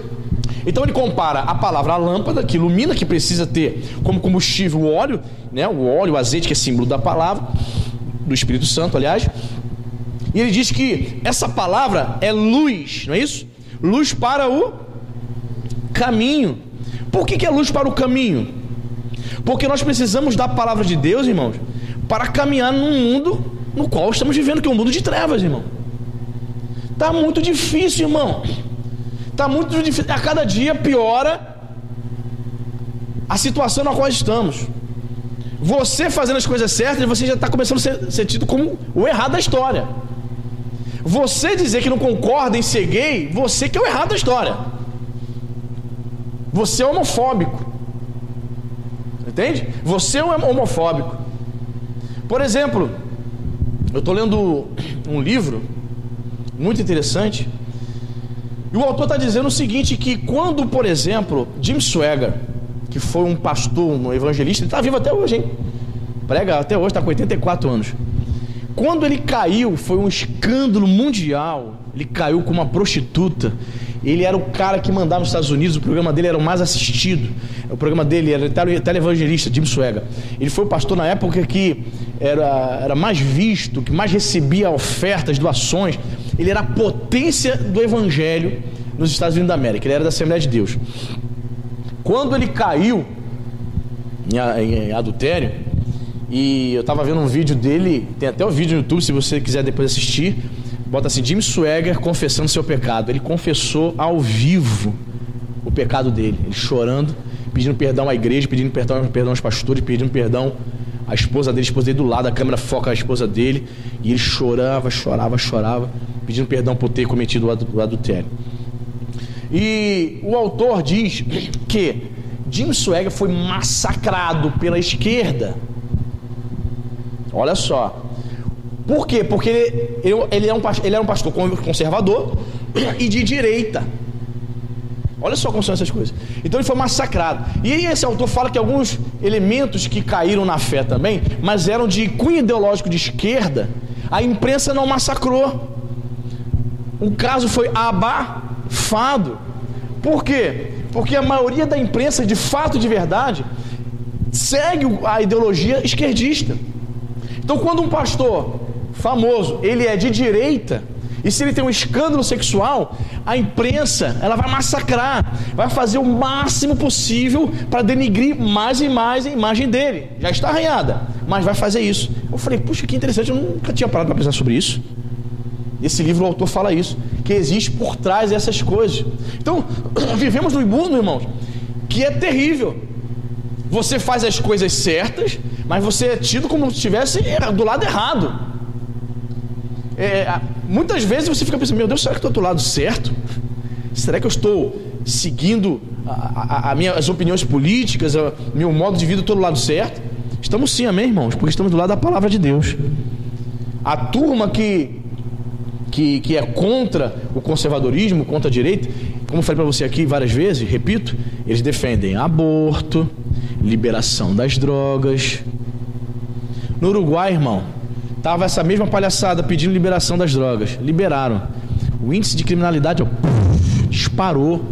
[SPEAKER 1] Então ele compara a palavra a lâmpada, que ilumina, que precisa ter como combustível o óleo, né? o óleo, o azeite, que é símbolo da palavra, do Espírito Santo, aliás. E ele diz que essa palavra é luz, não é isso? Luz para o caminho. Por que, que é luz para o caminho? Porque nós precisamos da palavra de Deus, irmãos, para caminhar num mundo no qual estamos vivendo, que é um mundo de trevas, irmão. Está muito difícil, irmão. Está muito difícil. A cada dia piora a situação na qual estamos. Você fazendo as coisas certas, você já está começando a ser, ser tido como o errado da história. Você dizer que não concorda em ser gay, você que é o errado da história. Você é homofóbico. Entende? Você é homofóbico. Por exemplo, eu estou lendo um livro muito interessante. E o autor está dizendo o seguinte: que quando, por exemplo, Jim Swagger, que foi um pastor, um evangelista, ele está vivo até hoje, hein? Prega até hoje, está com 84 anos. Quando ele caiu, foi um escândalo mundial. Ele caiu com uma prostituta. Ele era o cara que mandava nos Estados Unidos, o programa dele era o mais assistido. O programa dele era televangelista, Jim Swagger. Ele foi o pastor na época que era, era mais visto, que mais recebia ofertas, doações. Ele era a potência do evangelho nos Estados Unidos da América. Ele era da Assembleia de Deus. Quando ele caiu em, em adultério, E eu tava vendo um vídeo dele, tem até o vídeo no YouTube, se você quiser depois assistir. Bota assim, Jim Swagger confessando seu pecado. Ele confessou ao vivo o pecado dele, ele chorando, pedindo perdão à igreja, pedindo perdão, perdão aos pastores, pedindo perdão à esposa dele, a esposa dele do lado, a câmera foca a esposa dele, e ele chorava, chorava, chorava, pedindo perdão por ter cometido o adultério. E o autor diz que Jim Swagger foi massacrado pela esquerda Olha só. Por quê? Porque ele, ele, é um, ele era um pastor conservador e de direita. Olha só como são essas coisas. Então ele foi massacrado. E esse autor fala que alguns elementos que caíram na fé também, mas eram de cunho ideológico de esquerda, a imprensa não massacrou. O caso foi abafado. Por quê? Porque a maioria da imprensa, de fato de verdade, segue a ideologia esquerdista. Então, quando um pastor famoso, ele é de direita, e se ele tem um escândalo sexual, a imprensa, ela vai massacrar, vai fazer o máximo possível para denigrir mais e mais a imagem dele. Já está arranhada, mas vai fazer isso. Eu falei, puxa, que interessante, eu nunca tinha parado para pensar sobre isso. Esse livro, o autor fala isso, que existe por trás dessas coisas. Então, vivemos num mundo, irmãos, que é terrível. Você faz as coisas certas, mas você é tido como se estivesse do lado errado. É, muitas vezes você fica pensando: meu Deus, será que estou do lado certo? Será que eu estou seguindo a, a, a minhas opiniões políticas, o meu modo de vida, estou do lado certo? Estamos sim, amém, irmãos? Porque estamos do lado da palavra de Deus. A turma que, que, que é contra o conservadorismo, contra a direita, como falei para você aqui várias vezes, repito, eles defendem aborto, liberação das drogas, no Uruguai, irmão, tava essa mesma palhaçada pedindo liberação das drogas. Liberaram. O índice de criminalidade ó, disparou.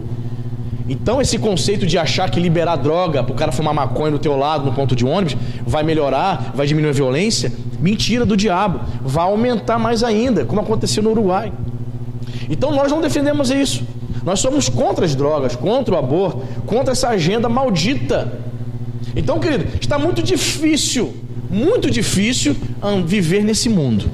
[SPEAKER 1] Então esse conceito de achar que liberar droga para o cara fumar maconha do teu lado no ponto de ônibus vai melhorar, vai diminuir a violência, mentira do diabo. Vai aumentar mais ainda, como aconteceu no Uruguai. Então nós não defendemos isso. Nós somos contra as drogas, contra o aborto, contra essa agenda maldita. Então, querido, está muito difícil muito difícil viver nesse mundo.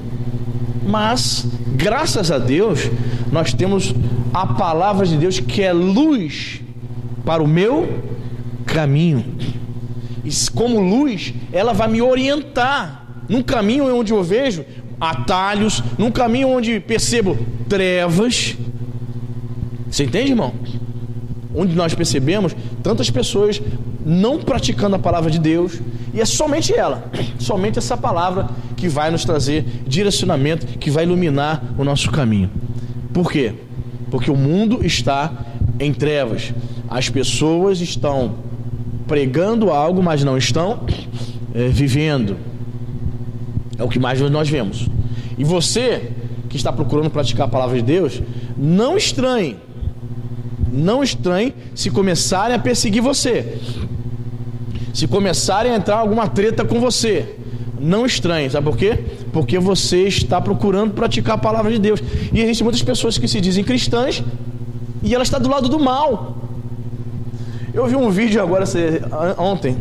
[SPEAKER 1] Mas, graças a Deus, nós temos a palavra de Deus que é luz para o meu caminho. E como luz, ela vai me orientar num caminho onde eu vejo atalhos, num caminho onde percebo trevas. Você entende, irmão? Onde nós percebemos tantas pessoas não praticando a palavra de Deus, e é somente ela, somente essa palavra que vai nos trazer direcionamento, que vai iluminar o nosso caminho. Por quê? Porque o mundo está em trevas. As pessoas estão pregando algo, mas não estão é, vivendo. É o que mais nós vemos. E você que está procurando praticar a palavra de Deus, não estranhe. Não estranhe se começarem a perseguir você. Se começarem a entrar alguma treta com você, não estranhe, sabe por quê? Porque você está procurando praticar a palavra de Deus. E existem muitas pessoas que se dizem cristãs e ela está do lado do mal. Eu vi um vídeo agora ontem,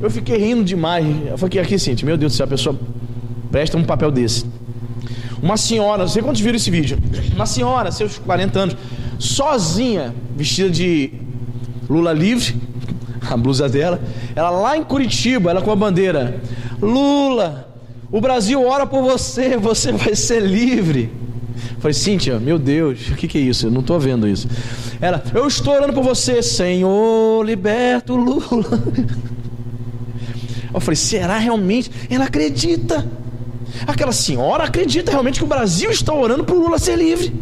[SPEAKER 1] eu fiquei rindo demais. Eu falei aqui assim, meu Deus céu, a pessoa presta um papel desse. Uma senhora, não sei quantos viram esse vídeo. Uma senhora, seus 40 anos, sozinha, vestida de Lula livre, a blusa dela. Ela lá em Curitiba, ela com a bandeira: Lula, o Brasil ora por você, você vai ser livre. falei, Cíntia, meu Deus, o que, que é isso? Eu não estou vendo isso. Ela, eu estou orando por você, Senhor, liberta o Lula. Eu falei, será realmente? Ela acredita. Aquela senhora acredita realmente que o Brasil está orando para o Lula ser livre.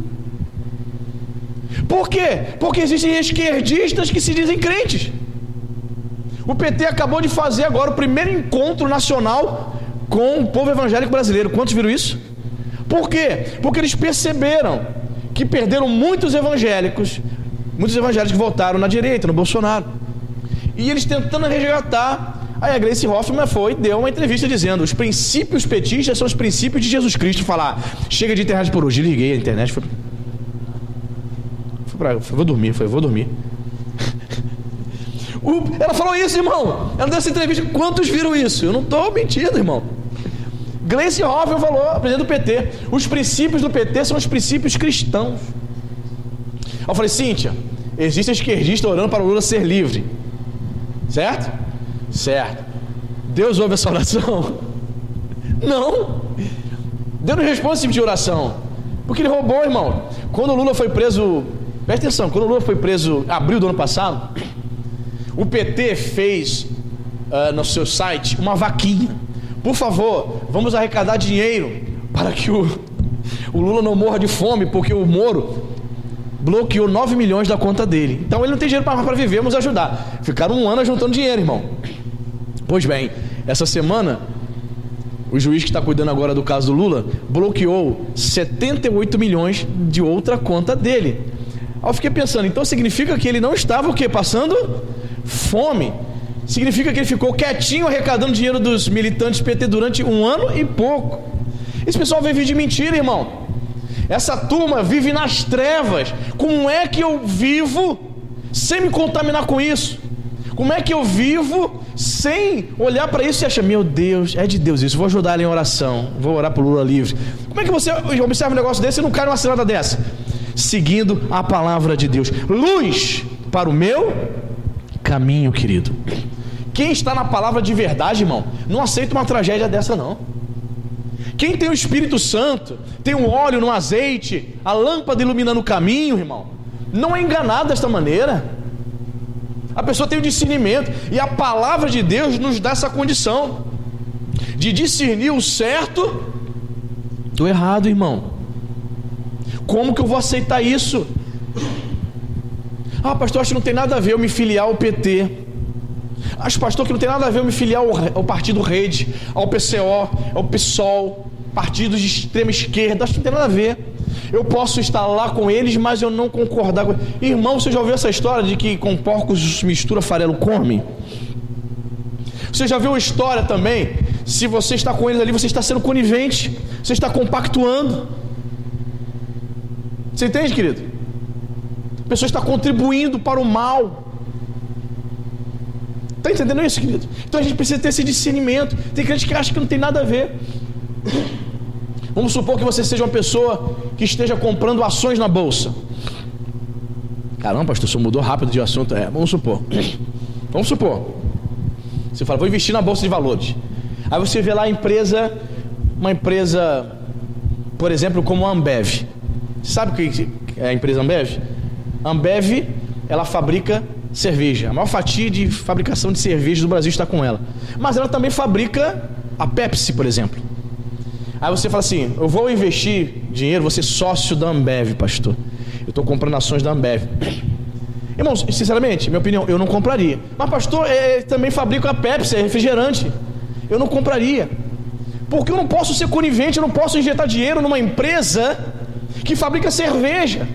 [SPEAKER 1] Por quê? Porque existem esquerdistas que se dizem crentes. O PT acabou de fazer agora o primeiro encontro nacional com o povo evangélico brasileiro. Quantos viram isso? Por quê? Porque eles perceberam que perderam muitos evangélicos, muitos evangélicos que votaram na direita, no Bolsonaro. E eles tentando resgatar. Aí a Grace Hoffman foi deu uma entrevista dizendo: os princípios petistas são os princípios de Jesus Cristo. Falar, chega de internet por hoje. Liguei a internet. Foi, pra, foi, vou dormir, foi, vou dormir. Ela falou isso, irmão. Ela deu essa entrevista. Quantos viram isso? Eu não estou mentindo, irmão. Gleice Hoffman falou, presidente do PT. Os princípios do PT são os princípios cristãos. Eu falei, Cíntia, existe esquerdista orando para o Lula ser livre. Certo? Certo. Deus ouve essa oração? Não. Deus não responde esse tipo de oração. Porque ele roubou, irmão. Quando o Lula foi preso, presta atenção, quando o Lula foi preso em abril do ano passado, o PT fez uh, no seu site uma vaquinha. Por favor, vamos arrecadar dinheiro para que o, o Lula não morra de fome, porque o Moro bloqueou 9 milhões da conta dele. Então ele não tem dinheiro para viver, vamos ajudar. Ficaram um ano juntando dinheiro, irmão. Pois bem, essa semana, o juiz que está cuidando agora do caso do Lula bloqueou 78 milhões de outra conta dele. Aí eu fiquei pensando, então significa que ele não estava o quê? Passando fome. Significa que ele ficou quietinho arrecadando dinheiro dos militantes PT durante um ano e pouco. Esse pessoal vive de mentira, irmão. Essa turma vive nas trevas. Como é que eu vivo sem me contaminar com isso? Como é que eu vivo sem olhar para isso e achar, meu Deus, é de Deus isso, vou ajudar ele em oração, vou orar para o Lula livre. Como é que você observa um negócio desse e não cai numa cilada dessa? Seguindo a palavra de Deus. Luz para o meu caminho, querido. Quem está na palavra de verdade, irmão, não aceita uma tragédia dessa, não. Quem tem o Espírito Santo, tem um óleo no azeite, a lâmpada iluminando o caminho, irmão, não é enganado desta maneira. A pessoa tem o discernimento, e a palavra de Deus nos dá essa condição de discernir o certo do errado, irmão. Como que eu vou aceitar isso? Ah, pastor, acho que não tem nada a ver eu me filiar ao PT. Acho, pastor, que não tem nada a ver eu me filiar ao, ao Partido Rede, ao PCO, ao PSOL, partidos de extrema esquerda. Acho que não tem nada a ver. Eu posso estar lá com eles, mas eu não concordar com Irmão, você já ouviu essa história de que com porcos mistura farelo come? Você já viu a história também? Se você está com eles ali, você está sendo conivente, você está compactuando. Você entende, querido? pessoa está contribuindo para o mal. Está entendendo isso, querido? Então a gente precisa ter esse discernimento. Tem crente que acha que não tem nada a ver. Vamos supor que você seja uma pessoa que esteja comprando ações na bolsa. Caramba, pastor, isso mudou rápido de assunto. É, vamos supor. Vamos supor. Você fala, vou investir na bolsa de valores. Aí você vê lá a empresa, uma empresa, por exemplo, como a Ambev. Sabe o que é a empresa Ambev? Ambev, ela fabrica cerveja. A maior fatia de fabricação de cerveja do Brasil está com ela. Mas ela também fabrica a Pepsi, por exemplo. Aí você fala assim: eu vou investir dinheiro, vou ser sócio da Ambev, pastor. Eu estou comprando ações da Ambev. Irmãos, sinceramente, minha opinião, eu não compraria. Mas, pastor, é, também fabrica a Pepsi, é refrigerante. Eu não compraria. Porque eu não posso ser conivente, eu não posso injetar dinheiro numa empresa que fabrica cerveja.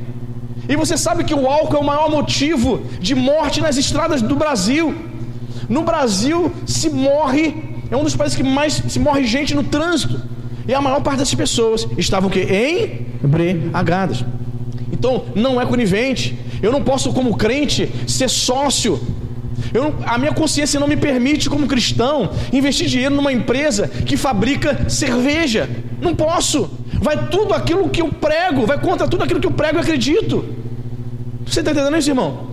[SPEAKER 1] E você sabe que o álcool é o maior motivo de morte nas estradas do Brasil. No Brasil se morre, é um dos países que mais se morre gente no trânsito. E a maior parte dessas pessoas estavam que embriagadas. Então, não é conivente. Eu não posso, como crente, ser sócio. Não, a minha consciência não me permite, como cristão, investir dinheiro numa empresa que fabrica cerveja. Não posso. Vai tudo aquilo que eu prego, vai contra tudo aquilo que eu prego e acredito. Você está entendendo isso, irmão?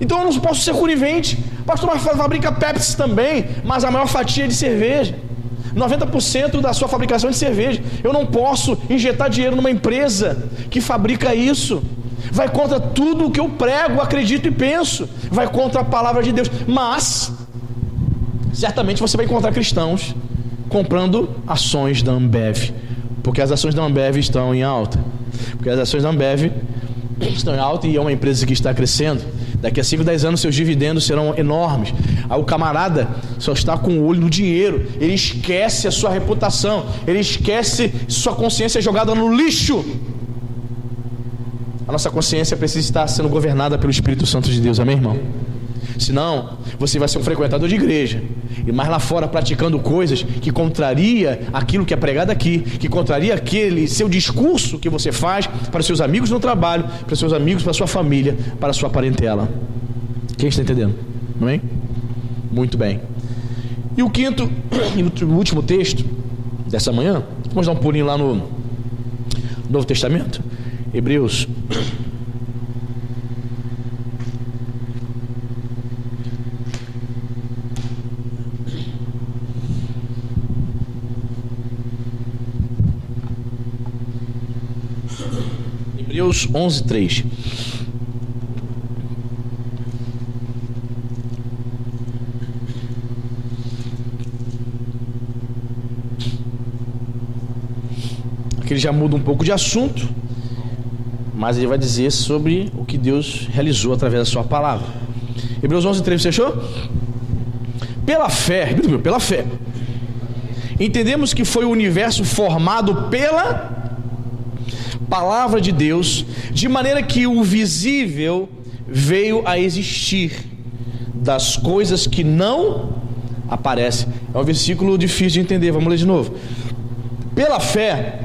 [SPEAKER 1] Então eu não posso ser conivente. Pastor, mas fabrica Pepsi também, mas a maior fatia é de cerveja. 90% da sua fabricação é de cerveja. Eu não posso injetar dinheiro numa empresa que fabrica isso. Vai contra tudo o que eu prego, acredito e penso. Vai contra a palavra de Deus. Mas, certamente você vai encontrar cristãos comprando ações da Ambev. Porque as ações da Ambev estão em alta. Porque as ações da Ambev estão em alta e é uma empresa que está crescendo. Daqui a 5, 10 anos seus dividendos serão enormes. Aí o camarada só está com o olho no dinheiro. Ele esquece a sua reputação. Ele esquece sua consciência jogada no lixo. A nossa consciência precisa estar sendo governada pelo Espírito Santo de Deus. Amém, irmão? Senão, você vai ser um frequentador de igreja. E mais lá fora praticando coisas que contraria aquilo que é pregado aqui, que contraria aquele seu discurso que você faz para os seus amigos no trabalho, para os seus amigos, para a sua família, para a sua parentela. Quem está entendendo? Amém? Muito bem. E o quinto e último texto dessa manhã, vamos dar um pulinho lá no Novo Testamento, Hebreus. Hebreus 11, 3. Aqui ele já muda um pouco de assunto, mas ele vai dizer sobre o que Deus realizou através da sua palavra. Hebreus 11, 3, você achou? Pela fé, pela fé, entendemos que foi o universo formado pela palavra de Deus, de maneira que o visível veio a existir das coisas que não aparecem. É um versículo difícil de entender, vamos ler de novo. Pela fé,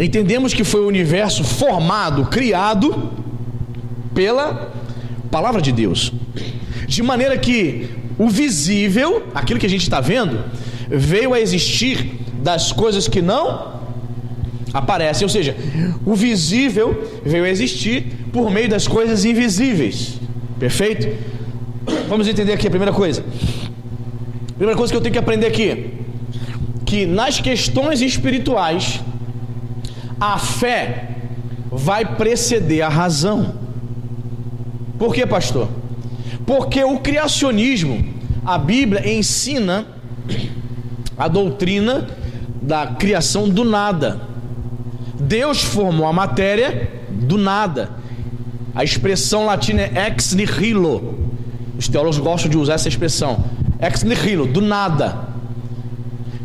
[SPEAKER 1] entendemos que foi o universo formado, criado pela palavra de Deus, de maneira que o visível, aquilo que a gente está vendo, veio a existir das coisas que não aparecem, ou seja, o visível veio a existir por meio das coisas invisíveis. Perfeito? Vamos entender aqui a primeira coisa. Primeira coisa que eu tenho que aprender aqui, que nas questões espirituais a fé vai preceder a razão. Por que, pastor? Porque o criacionismo, a Bíblia ensina a doutrina da criação do nada. Deus formou a matéria do nada. A expressão latina é ex nihilo. Os teólogos gostam de usar essa expressão. Ex nihilo, do nada.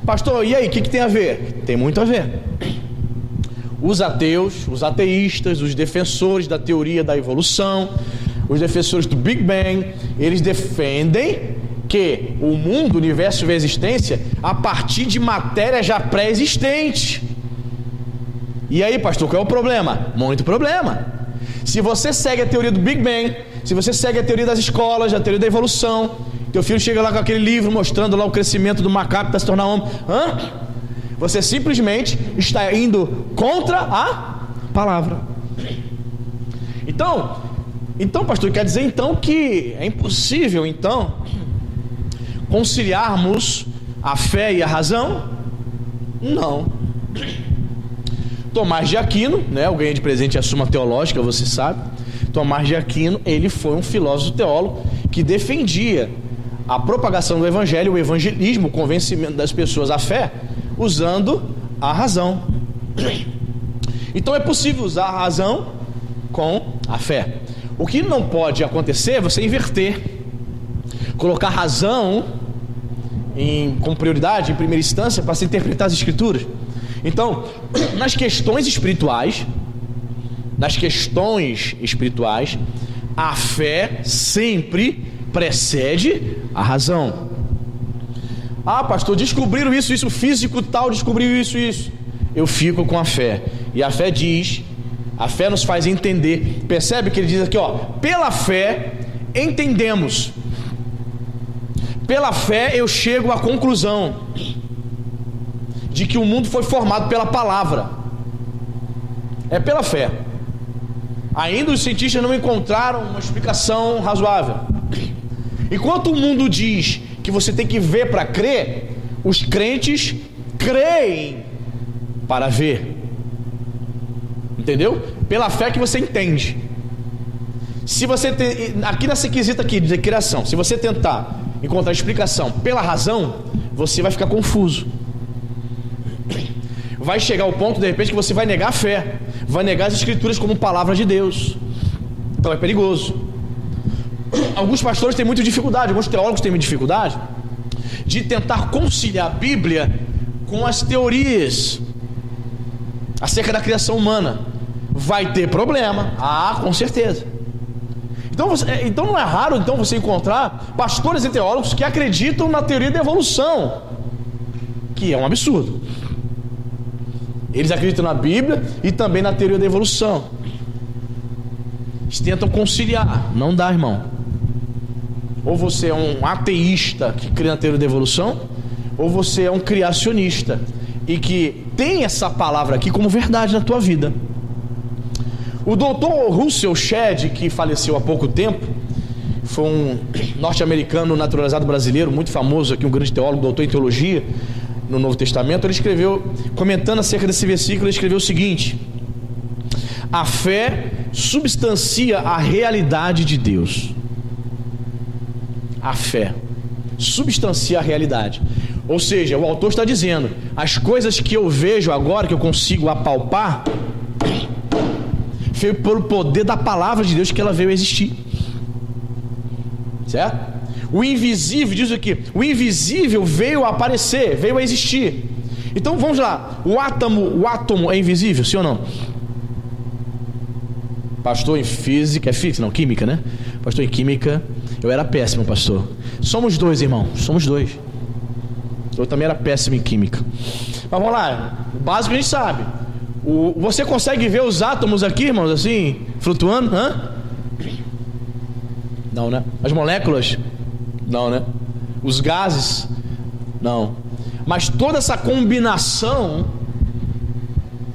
[SPEAKER 1] Pastor, e aí, o que, que tem a ver? Tem muito a ver os ateus, os ateístas, os defensores da teoria da evolução, os defensores do Big Bang, eles defendem que o mundo, o universo a existência a partir de matéria já pré-existente. E aí, pastor, qual é o problema? Muito problema. Se você segue a teoria do Big Bang, se você segue a teoria das escolas, a teoria da evolução, teu filho chega lá com aquele livro mostrando lá o crescimento do macaco para se tornar homem. Hã? Você simplesmente está indo contra a palavra. Então, então, pastor, quer dizer então que é impossível então conciliarmos a fé e a razão? Não. Tomás de Aquino, né, eu ganhei de presente a Suma Teológica, você sabe. Tomás de Aquino, ele foi um filósofo teólogo que defendia a propagação do evangelho, o evangelismo, o convencimento das pessoas à fé, usando a razão. Então é possível usar a razão com a fé. O que não pode acontecer é você inverter, colocar razão em, como prioridade, em primeira instância, para se interpretar as escrituras. Então, nas questões espirituais, nas questões espirituais, a fé sempre precede a razão. Ah, pastor, descobriram isso, isso, físico tal descobriu isso, isso. Eu fico com a fé. E a fé diz, a fé nos faz entender. Percebe que ele diz aqui, ó, pela fé entendemos. Pela fé eu chego à conclusão de que o mundo foi formado pela palavra. É pela fé. Ainda os cientistas não encontraram uma explicação razoável. Enquanto o mundo diz que você tem que ver para crer, os crentes creem para ver. Entendeu? Pela fé que você entende. Se você aqui nessa quesita aqui de criação, se você tentar encontrar explicação pela razão, você vai ficar confuso. Vai chegar ao ponto de repente que você vai negar a fé, vai negar as escrituras como palavra de Deus. Então é perigoso alguns pastores têm muita dificuldade, alguns teólogos têm dificuldade de tentar conciliar a Bíblia com as teorias acerca da criação humana. Vai ter problema, ah, com certeza. Então, você, é, então não é raro então você encontrar pastores e teólogos que acreditam na teoria da evolução, que é um absurdo. Eles acreditam na Bíblia e também na teoria da evolução. Eles tentam conciliar, não dá, irmão. Ou você é um ateísta que crê na teoria da evolução, ou você é um criacionista e que tem essa palavra aqui como verdade na tua vida. O doutor Russell Shedd, que faleceu há pouco tempo, foi um norte-americano naturalizado brasileiro, muito famoso aqui, um grande teólogo, doutor em teologia no Novo Testamento. Ele escreveu, comentando acerca desse versículo, ele escreveu o seguinte: A fé substancia a realidade de Deus. A fé substancia a realidade. Ou seja, o autor está dizendo: as coisas que eu vejo agora, que eu consigo apalpar, foi pelo poder da palavra de Deus que ela veio existir. Certo? O invisível, diz aqui, o invisível veio a aparecer, veio a existir. Então vamos lá, o átomo, o átomo é invisível, sim ou não? Pastor em física, é física, não, química, né? Pastor em química, eu era péssimo, pastor. Somos dois, irmão, somos dois. Eu também era péssimo em química. Mas vamos lá, o básico a gente sabe. O, você consegue ver os átomos aqui, irmãos, assim, flutuando? Hã? Não, né? As moléculas? Não, né? Os gases? Não. Mas toda essa combinação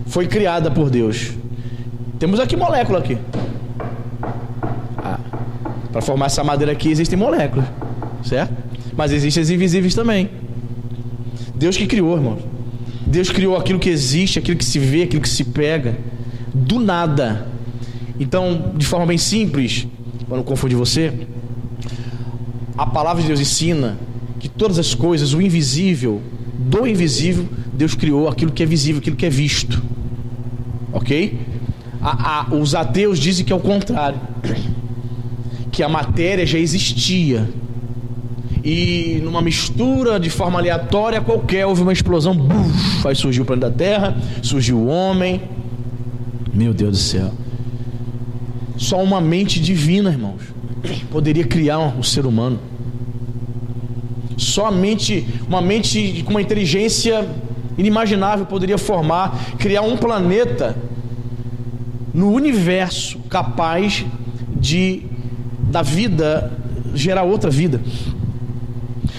[SPEAKER 1] foi criada por Deus. Temos aqui molécula aqui. Ah, Para formar essa madeira aqui existem moléculas, certo? Mas existem as invisíveis também. Deus que criou, irmão. Deus criou aquilo que existe, aquilo que se vê, aquilo que se pega, do nada. Então, de forma bem simples, para não confundir você, a palavra de Deus ensina que todas as coisas, o invisível, do invisível, Deus criou aquilo que é visível, aquilo que é visto. Ok? A, a, os ateus dizem que é o contrário. Que a matéria já existia e numa mistura de forma aleatória qualquer houve uma explosão, buf, aí surgiu o planeta Terra, surgiu o homem. Meu Deus do céu. Só uma mente divina, irmãos, poderia criar o um ser humano. Somente uma mente com uma inteligência inimaginável poderia formar, criar um planeta no universo capaz de da vida gerar outra vida.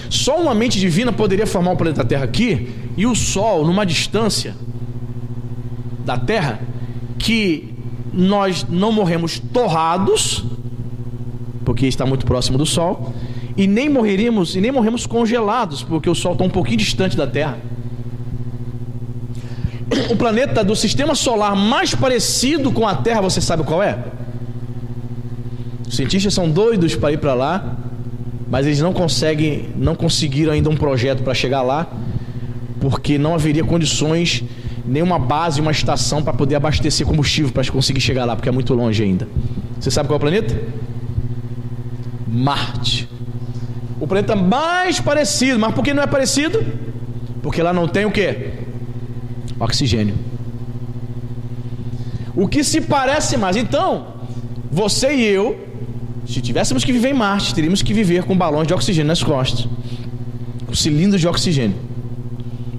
[SPEAKER 1] Só uma mente divina poderia formar o planeta Terra aqui e o Sol numa distância da Terra que nós não morremos torrados, porque está muito próximo do Sol, e nem morreríamos e nem morremos congelados, porque o Sol está um pouquinho distante da Terra. O planeta do sistema solar mais parecido com a Terra, você sabe qual é? Os cientistas são doidos para ir para lá, mas eles não conseguem, não conseguiram ainda um projeto para chegar lá, porque não haveria condições, nenhuma base, uma estação para poder abastecer combustível para conseguir chegar lá, porque é muito longe ainda. Você sabe qual é o planeta? Marte. O planeta mais parecido, mas por que não é parecido? Porque lá não tem o que? Oxigênio. O que se parece mais? Então, você e eu se tivéssemos que viver em Marte, teríamos que viver com balões de oxigênio nas costas, com cilindros de oxigênio,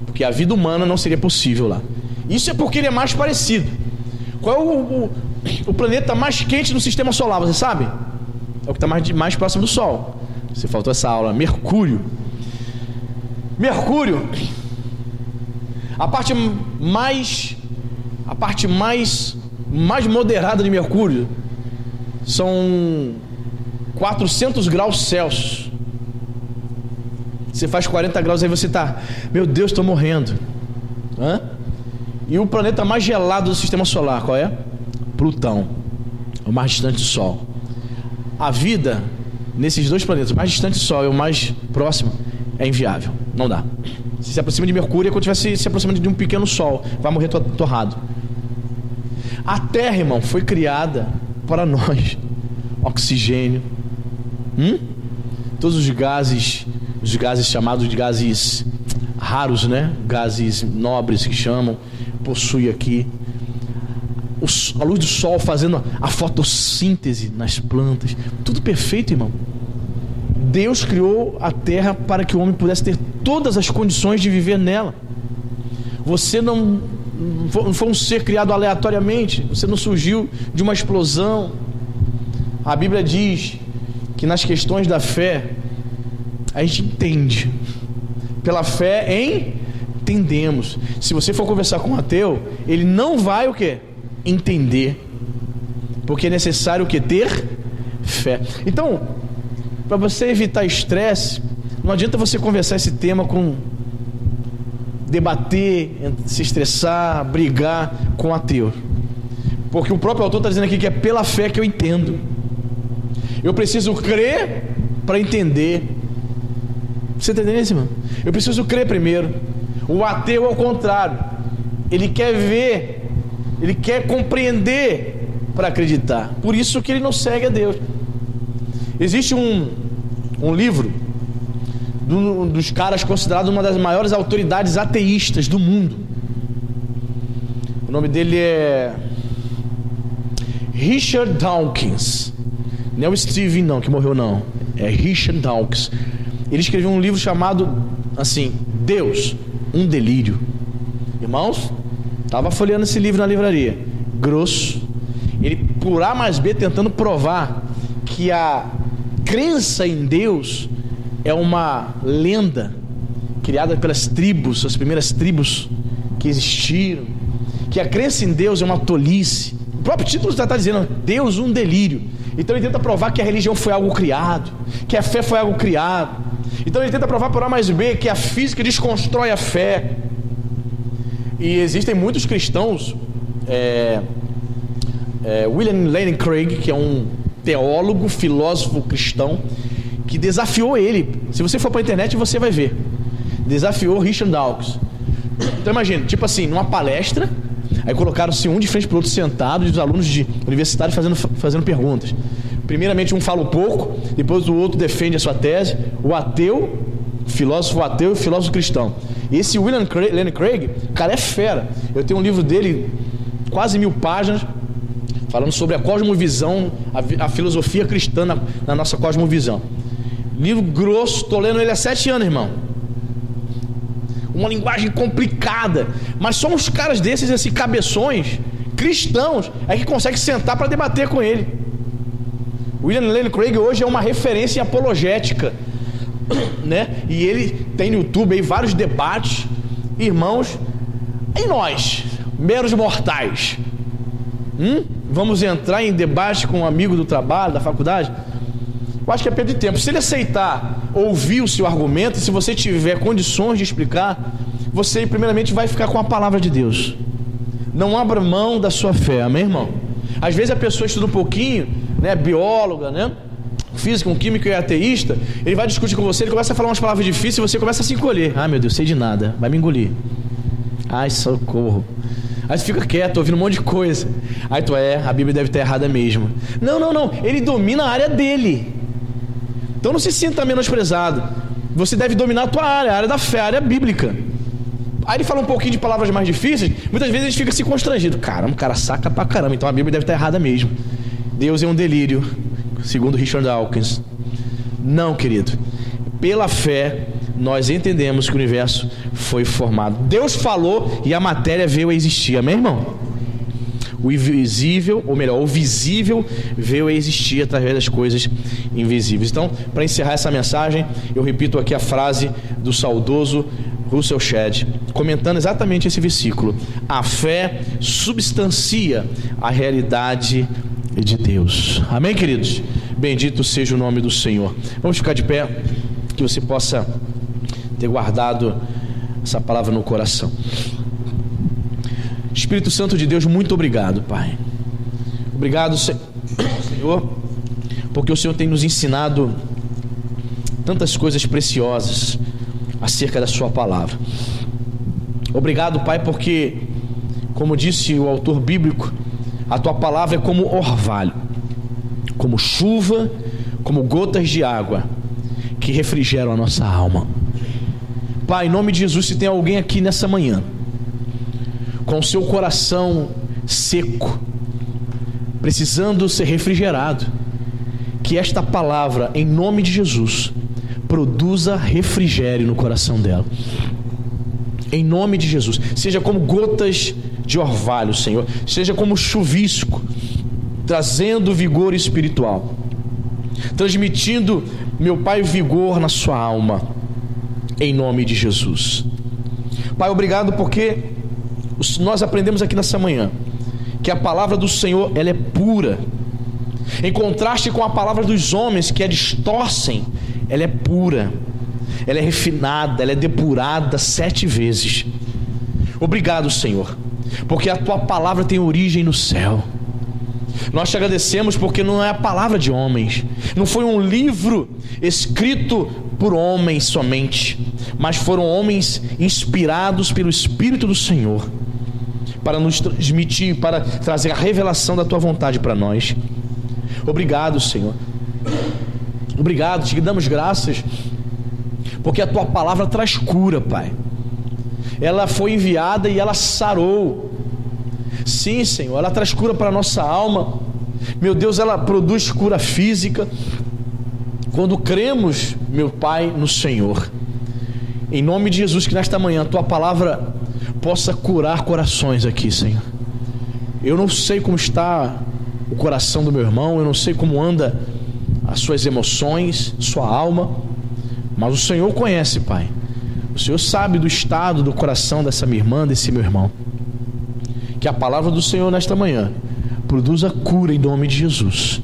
[SPEAKER 1] porque a vida humana não seria possível lá. Isso é porque ele é mais parecido. Qual é o, o, o planeta mais quente no sistema solar? Você sabe? É o que está mais, mais próximo do Sol. Você faltou essa aula. Mercúrio. Mercúrio. A parte mais a parte mais mais moderada de Mercúrio são 400 graus Celsius. Você faz 40 graus aí você está, meu Deus, estou morrendo. Hã? E o planeta mais gelado do sistema solar, qual é? Plutão, o mais distante do Sol. A vida nesses dois planetas, mais distante do Sol e o mais próximo, é inviável. Não dá. Se se aproxima de Mercúrio, é quando estiver se, se aproximando de um pequeno Sol, vai morrer torrado. A Terra, irmão, foi criada para nós. Oxigênio, Hum? Todos os gases, os gases chamados de gases raros, né? Gases nobres que chamam, possui aqui a luz do sol fazendo a fotossíntese nas plantas, tudo perfeito, irmão. Deus criou a terra para que o homem pudesse ter todas as condições de viver nela. Você não, foi um ser criado aleatoriamente, você não surgiu de uma explosão. A Bíblia diz que nas questões da fé a gente entende. Pela fé entendemos. Se você for conversar com um ateu, ele não vai o que? Entender. Porque é necessário que? Ter fé. Então, para você evitar estresse, não adianta você conversar esse tema com debater, se estressar, brigar com ateu. Porque o próprio autor está dizendo aqui que é pela fé que eu entendo. Eu preciso crer para entender. Você está entendendo isso, irmão? Eu preciso crer primeiro. O ateu é o contrário. Ele quer ver, ele quer compreender para acreditar. Por isso que ele não segue a Deus. Existe um, um livro um dos caras considerado uma das maiores autoridades ateístas do mundo. O nome dele é Richard Dawkins. Não é o Steven não, que morreu não. É Richard Dawkins. Ele escreveu um livro chamado assim, Deus, um delírio. Irmãos, estava folheando esse livro na livraria. Grosso. Ele por A mais B tentando provar que a crença em Deus é uma lenda criada pelas tribos, as primeiras tribos que existiram, que a crença em Deus é uma tolice. O próprio título está dizendo Deus um delírio. Então ele tenta provar que a religião foi algo criado, que a fé foi algo criado. Então ele tenta provar por A mais B que a física desconstrói a fé. E existem muitos cristãos, é, é, William Lane Craig, que é um teólogo, filósofo cristão, que desafiou ele. Se você for para a internet, você vai ver. Desafiou Richard Dawkins. Então imagina, tipo assim, numa palestra, aí colocaram-se um de frente para o outro sentado, e os alunos de universitário fazendo, fazendo perguntas. Primeiramente um fala um pouco, depois o outro defende a sua tese. O ateu, filósofo ateu e filósofo cristão. Esse William Craig, Lenny Craig, cara, é fera. Eu tenho um livro dele, quase mil páginas, falando sobre a cosmovisão, a, a filosofia cristã na, na nossa cosmovisão. Livro grosso, estou lendo ele há sete anos, irmão. Uma linguagem complicada. Mas só uns caras desses, esses cabeções, cristãos, é que conseguem sentar para debater com ele. William Lane Craig hoje é uma referência em apologética. Né? E ele tem no YouTube aí vários debates. Irmãos, e nós, meros mortais? Hum? Vamos entrar em debate com um amigo do trabalho, da faculdade? Eu acho que é perda de tempo. Se ele aceitar ouvir o seu argumento, se você tiver condições de explicar, você primeiramente vai ficar com a palavra de Deus. Não abra mão da sua fé, amém, irmão? Às vezes a pessoa estuda um pouquinho, né, bióloga, né? Físico, um químico e ateísta, ele vai discutir com você, ele começa a falar umas palavras difíceis e você começa a se encolher. Ah, meu Deus, sei de nada, vai me engolir. Ai, socorro. Aí você fica quieto, ouvindo um monte de coisa. Aí tu é, a Bíblia deve estar errada mesmo. Não, não, não. Ele domina a área dele. Então não se sinta menosprezado. Você deve dominar a tua área, a área da fé, a área bíblica. Aí ele fala um pouquinho de palavras mais difíceis, muitas vezes a gente fica assim constrangido. Caramba, o cara saca pra caramba, então a Bíblia deve estar errada mesmo. Deus é um delírio, segundo Richard Dawkins. Não, querido. Pela fé, nós entendemos que o universo foi formado. Deus falou e a matéria veio a existir. Amém, irmão? o invisível, ou melhor, o visível veio a existir através das coisas invisíveis. Então, para encerrar essa mensagem, eu repito aqui a frase do saudoso Russell Shedd, comentando exatamente esse versículo: A fé substancia a realidade de Deus. Amém, queridos? Bendito seja o nome do Senhor. Vamos ficar de pé, que você possa ter guardado essa palavra no coração. Espírito Santo de Deus, muito obrigado, Pai. Obrigado, Senhor, porque o Senhor tem nos ensinado tantas coisas preciosas acerca da Sua palavra. Obrigado, Pai, porque, como disse o autor bíblico, a Tua palavra é como orvalho, como chuva, como gotas de água que refrigeram a nossa alma. Pai, em nome de Jesus, se tem alguém aqui nessa manhã com seu coração seco, precisando ser refrigerado, que esta palavra, em nome de Jesus, produza refrigério no coração dela. Em nome de Jesus, seja como gotas de orvalho, Senhor, seja como chuvisco, trazendo vigor espiritual. transmitindo, meu Pai, vigor na sua alma, em nome de Jesus. Pai, obrigado porque nós aprendemos aqui nessa manhã que a palavra do Senhor ela é pura. Em contraste com a palavra dos homens que a distorcem, ela é pura, ela é refinada, ela é depurada sete vezes. Obrigado, Senhor, porque a tua palavra tem origem no céu. Nós te agradecemos porque não é a palavra de homens, não foi um livro escrito por homens somente, mas foram homens inspirados pelo Espírito do Senhor para nos transmitir, para trazer a revelação da tua vontade para nós. Obrigado, Senhor. Obrigado, te damos graças, porque a tua palavra traz cura, Pai. Ela foi enviada e ela sarou. Sim, Senhor, ela traz cura para a nossa alma. Meu Deus, ela produz cura física. Quando cremos, meu Pai, no Senhor. Em nome de Jesus, que nesta manhã a tua palavra possa curar corações aqui, Senhor. Eu não sei como está o coração do meu irmão, eu não sei como anda as suas emoções, sua alma, mas o Senhor conhece, Pai. O Senhor sabe do estado do coração dessa minha irmã, desse meu irmão. Que a palavra do Senhor nesta manhã produza cura em nome de Jesus.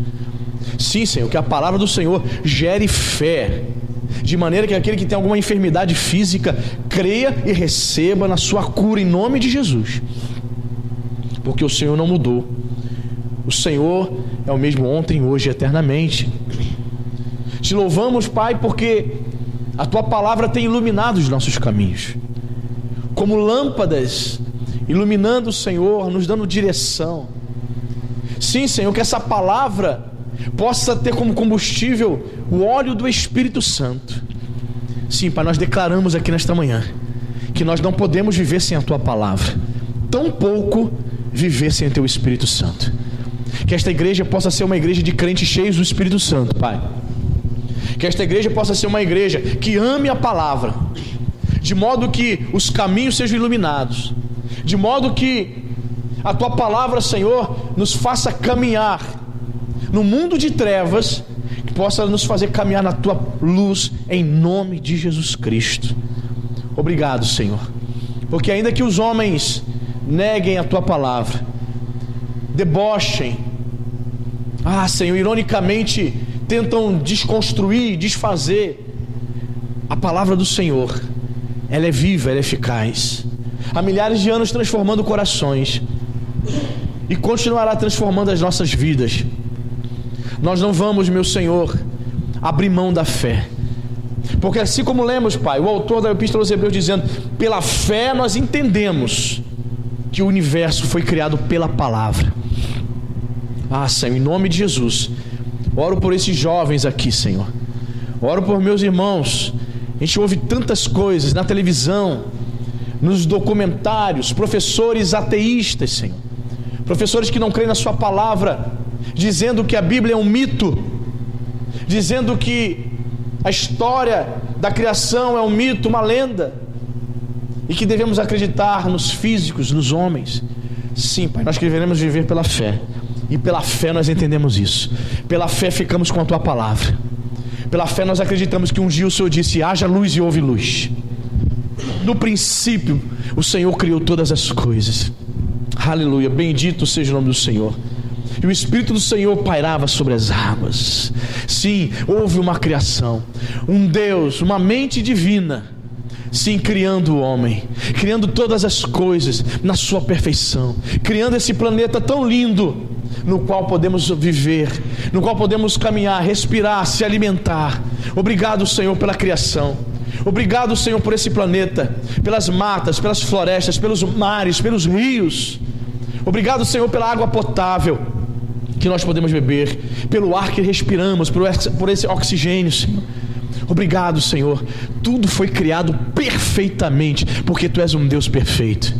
[SPEAKER 1] Sim, Senhor, que a palavra do Senhor gere fé, de maneira que aquele que tem alguma enfermidade física creia e receba na sua cura em nome de Jesus. Porque o Senhor não mudou. O Senhor é o mesmo ontem, hoje e eternamente. Te louvamos, Pai, porque a tua palavra tem iluminado os nossos caminhos. Como lâmpadas, iluminando o Senhor, nos dando direção. Sim, Senhor, que essa palavra possa ter como combustível o óleo do Espírito Santo. Sim, Pai, nós declaramos aqui nesta manhã que nós não podemos viver sem a tua palavra, tão pouco viver sem o teu Espírito Santo. Que esta igreja possa ser uma igreja de crentes cheios do Espírito Santo, Pai. Que esta igreja possa ser uma igreja que ame a palavra, de modo que os caminhos sejam iluminados, de modo que a tua palavra, Senhor, nos faça caminhar no mundo de trevas, que possa nos fazer caminhar na tua luz, em nome de Jesus Cristo. Obrigado, Senhor, porque ainda que os homens neguem a tua palavra, debochem, ah, Senhor, ironicamente tentam desconstruir, desfazer a palavra do Senhor. Ela é viva, ela é eficaz. Há milhares de anos transformando corações e continuará transformando as nossas vidas. Nós não vamos, meu Senhor, abrir mão da fé. Porque assim como lemos, Pai, o autor da Epístola aos Hebreus dizendo: pela fé nós entendemos que o universo foi criado pela palavra. Ah, Senhor, em nome de Jesus, oro por esses jovens aqui, Senhor. Oro por meus irmãos. A gente ouve tantas coisas na televisão, nos documentários, professores ateístas, Senhor. Professores que não creem na Sua palavra, dizendo que a Bíblia é um mito, dizendo que a história da criação é um mito, uma lenda, e que devemos acreditar nos físicos, nos homens. Sim, Pai, nós queremos viver pela fé, e pela fé nós entendemos isso, pela fé ficamos com a Tua palavra, pela fé nós acreditamos que um dia o Senhor disse: haja luz e houve luz. No princípio, o Senhor criou todas as coisas. Aleluia, bendito seja o nome do Senhor. E o Espírito do Senhor pairava sobre as águas. Sim, houve uma criação, um Deus, uma mente divina. Sim, criando o homem, criando todas as coisas na sua perfeição, criando esse planeta tão lindo, no qual podemos viver, no qual podemos caminhar, respirar, se alimentar. Obrigado, Senhor, pela criação. Obrigado, Senhor, por esse planeta, pelas matas, pelas florestas, pelos mares, pelos rios. Obrigado, Senhor, pela água potável que nós podemos beber, pelo ar que respiramos, por esse oxigênio, Senhor. Obrigado, Senhor. Tudo foi criado perfeitamente, porque Tu és um Deus perfeito.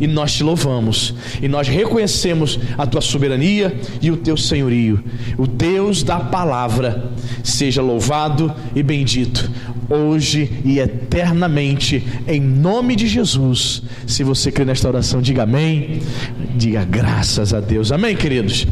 [SPEAKER 1] E nós te louvamos, e nós reconhecemos a tua soberania e o teu senhorio. O Deus da palavra, seja louvado e bendito, hoje e eternamente, em nome de Jesus. Se você crê nesta oração, diga amém, diga graças a Deus. Amém, queridos.